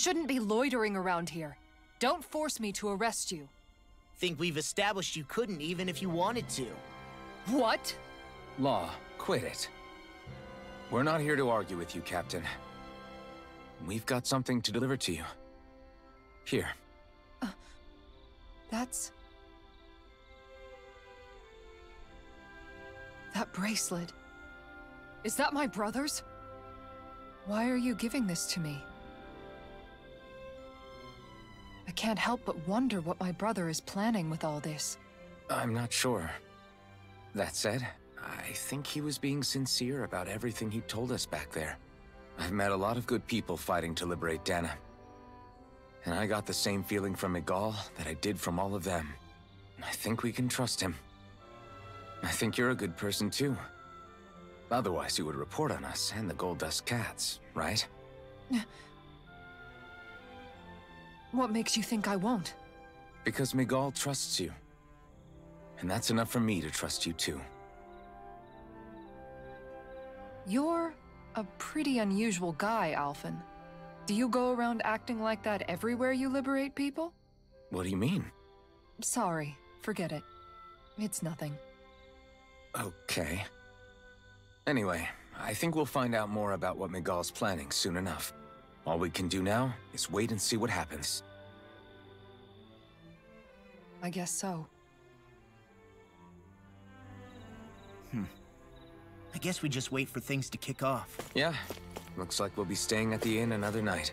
Speaker 11: Shouldn't be loitering around here. Don't force me to arrest you.
Speaker 6: Think we've established you couldn't even if you wanted to.
Speaker 11: What?
Speaker 3: Law, quit it. We're not here to argue with you, Captain. We've got something to deliver to you. Here.
Speaker 11: Uh, that's... That bracelet. Is that my brother's? Why are you giving this to me? I can't help but wonder what my brother is planning with all this.
Speaker 3: I'm not sure. That said, I think he was being sincere about everything he told us back there. I've met a lot of good people fighting to liberate Dahna. And I got the same feeling from Miguel that I did from all of them. I think we can trust him. I think you're a good person too. Otherwise, you would report on us and the Gold Dust Cats, right?
Speaker 11: What makes you think I won't?
Speaker 3: Because Miguel trusts you. And that's enough for me to trust you too.
Speaker 11: You're a pretty unusual guy, Alphen. Do you go around acting like that everywhere you liberate people?
Speaker 3: What do you mean?
Speaker 11: Sorry, forget it. It's nothing.
Speaker 3: Okay. Anyway, I think we'll find out more about what Miguel's planning soon enough. All we can do now is wait and see what happens.
Speaker 11: I guess so.
Speaker 6: Hmm. I guess we just wait for things to kick off.
Speaker 3: Yeah, looks like we'll be staying at the inn another night.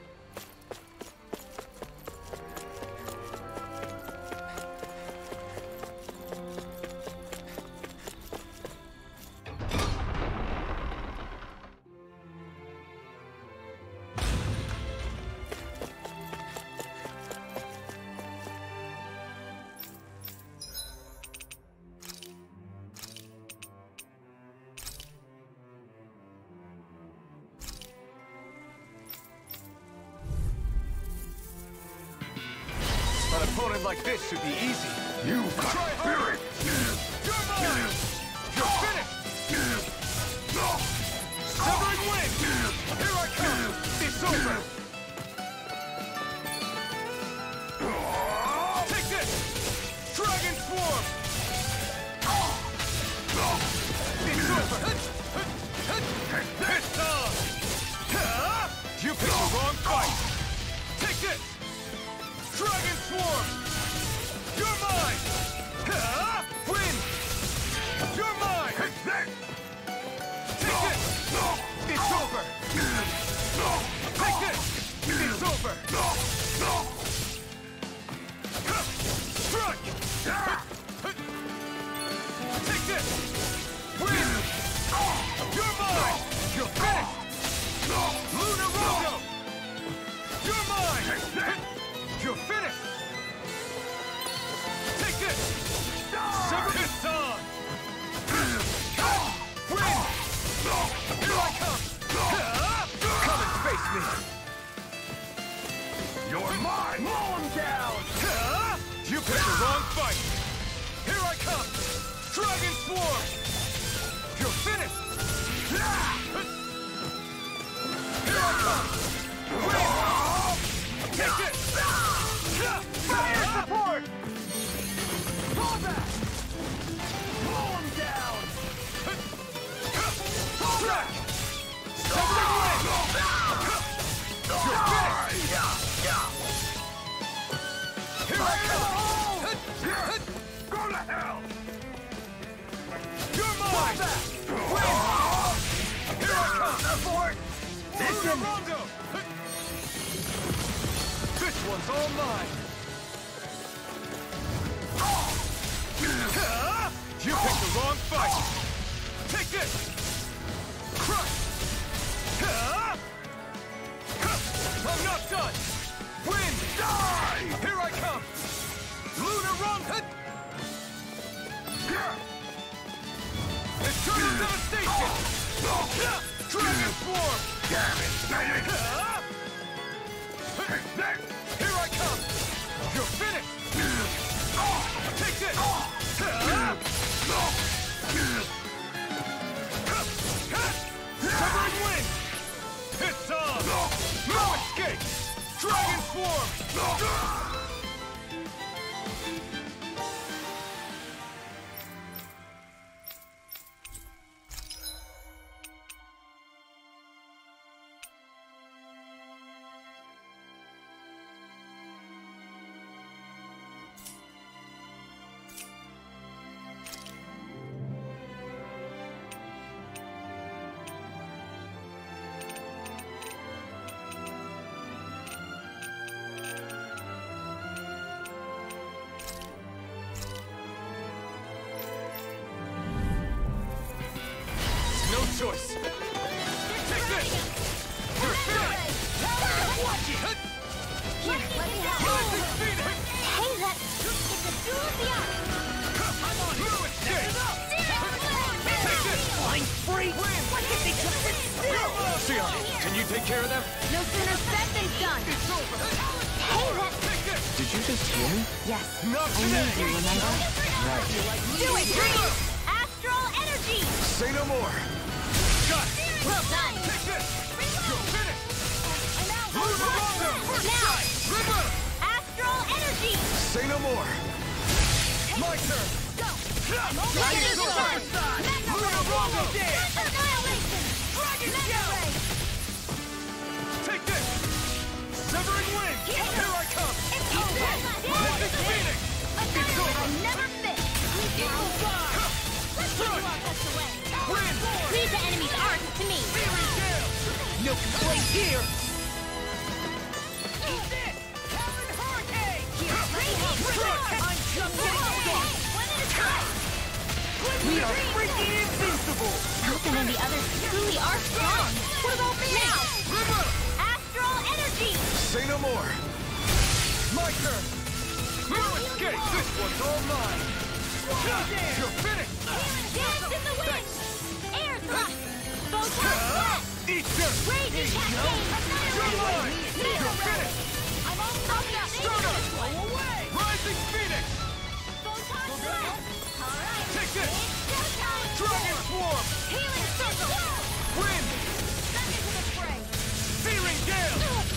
Speaker 7: Say no more. My turn.
Speaker 1: Now
Speaker 7: escape. This one's all mine. You're finished.
Speaker 1: Dance in the wind. Air thrust. Botox. Uh-huh.
Speaker 7: Eat dirt.
Speaker 1: Raging cascade.
Speaker 7: You're mine. You're finished.
Speaker 1: I'm all
Speaker 24: coming up.
Speaker 5: Away. Rising phoenix. Botox left. All right. Take this. Dragon swarm. Healing circle. Wind. Second to the spray. Searing gale.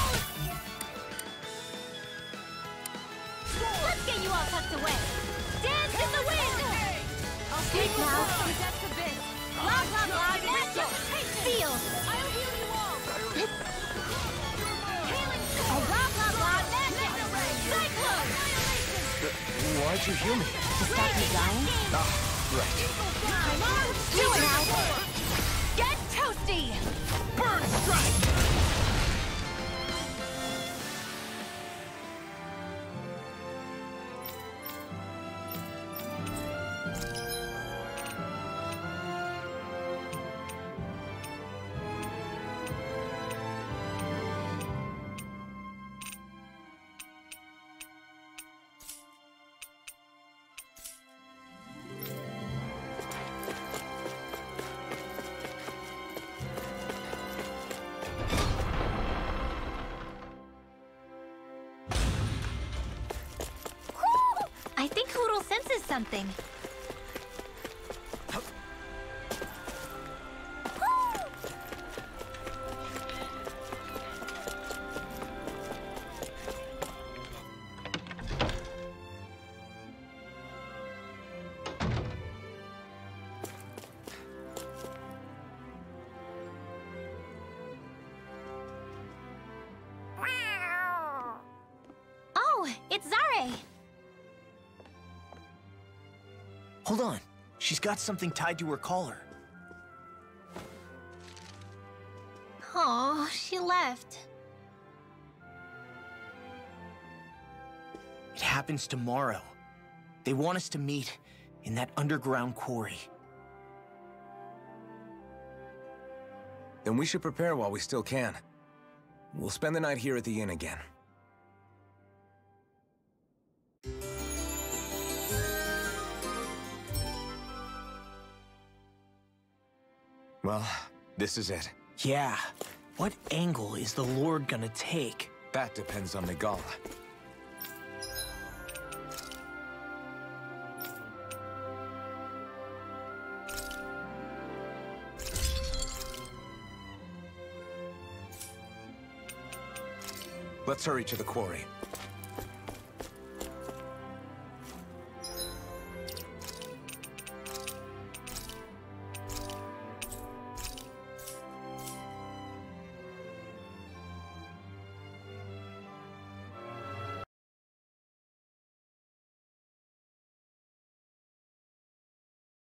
Speaker 1: Let's get you all tucked away. Dance in the wind!
Speaker 5: I'll
Speaker 1: Speak now.
Speaker 5: That's a bit.
Speaker 1: Blah, blah, blah, magic! Feel!
Speaker 5: I'll heal you all!
Speaker 1: Oh, blah, blah, blah, magic! Cyclone!
Speaker 3: Why'd you heal me?
Speaker 25: To stop you dying?
Speaker 3: Ah, right.
Speaker 1: Come on, do it now!
Speaker 5: Get toasty!
Speaker 24: Burn strike!
Speaker 6: Got something tied to her collar.
Speaker 1: Oh, she left.
Speaker 6: It happens tomorrow. They want us to meet in that underground quarry.
Speaker 3: Then we should prepare while we still can. We'll spend the night here at the inn again. Well, this is it.
Speaker 6: Yeah. What angle is the Lord gonna take?
Speaker 3: That depends on Nagala. Let's hurry to the quarry.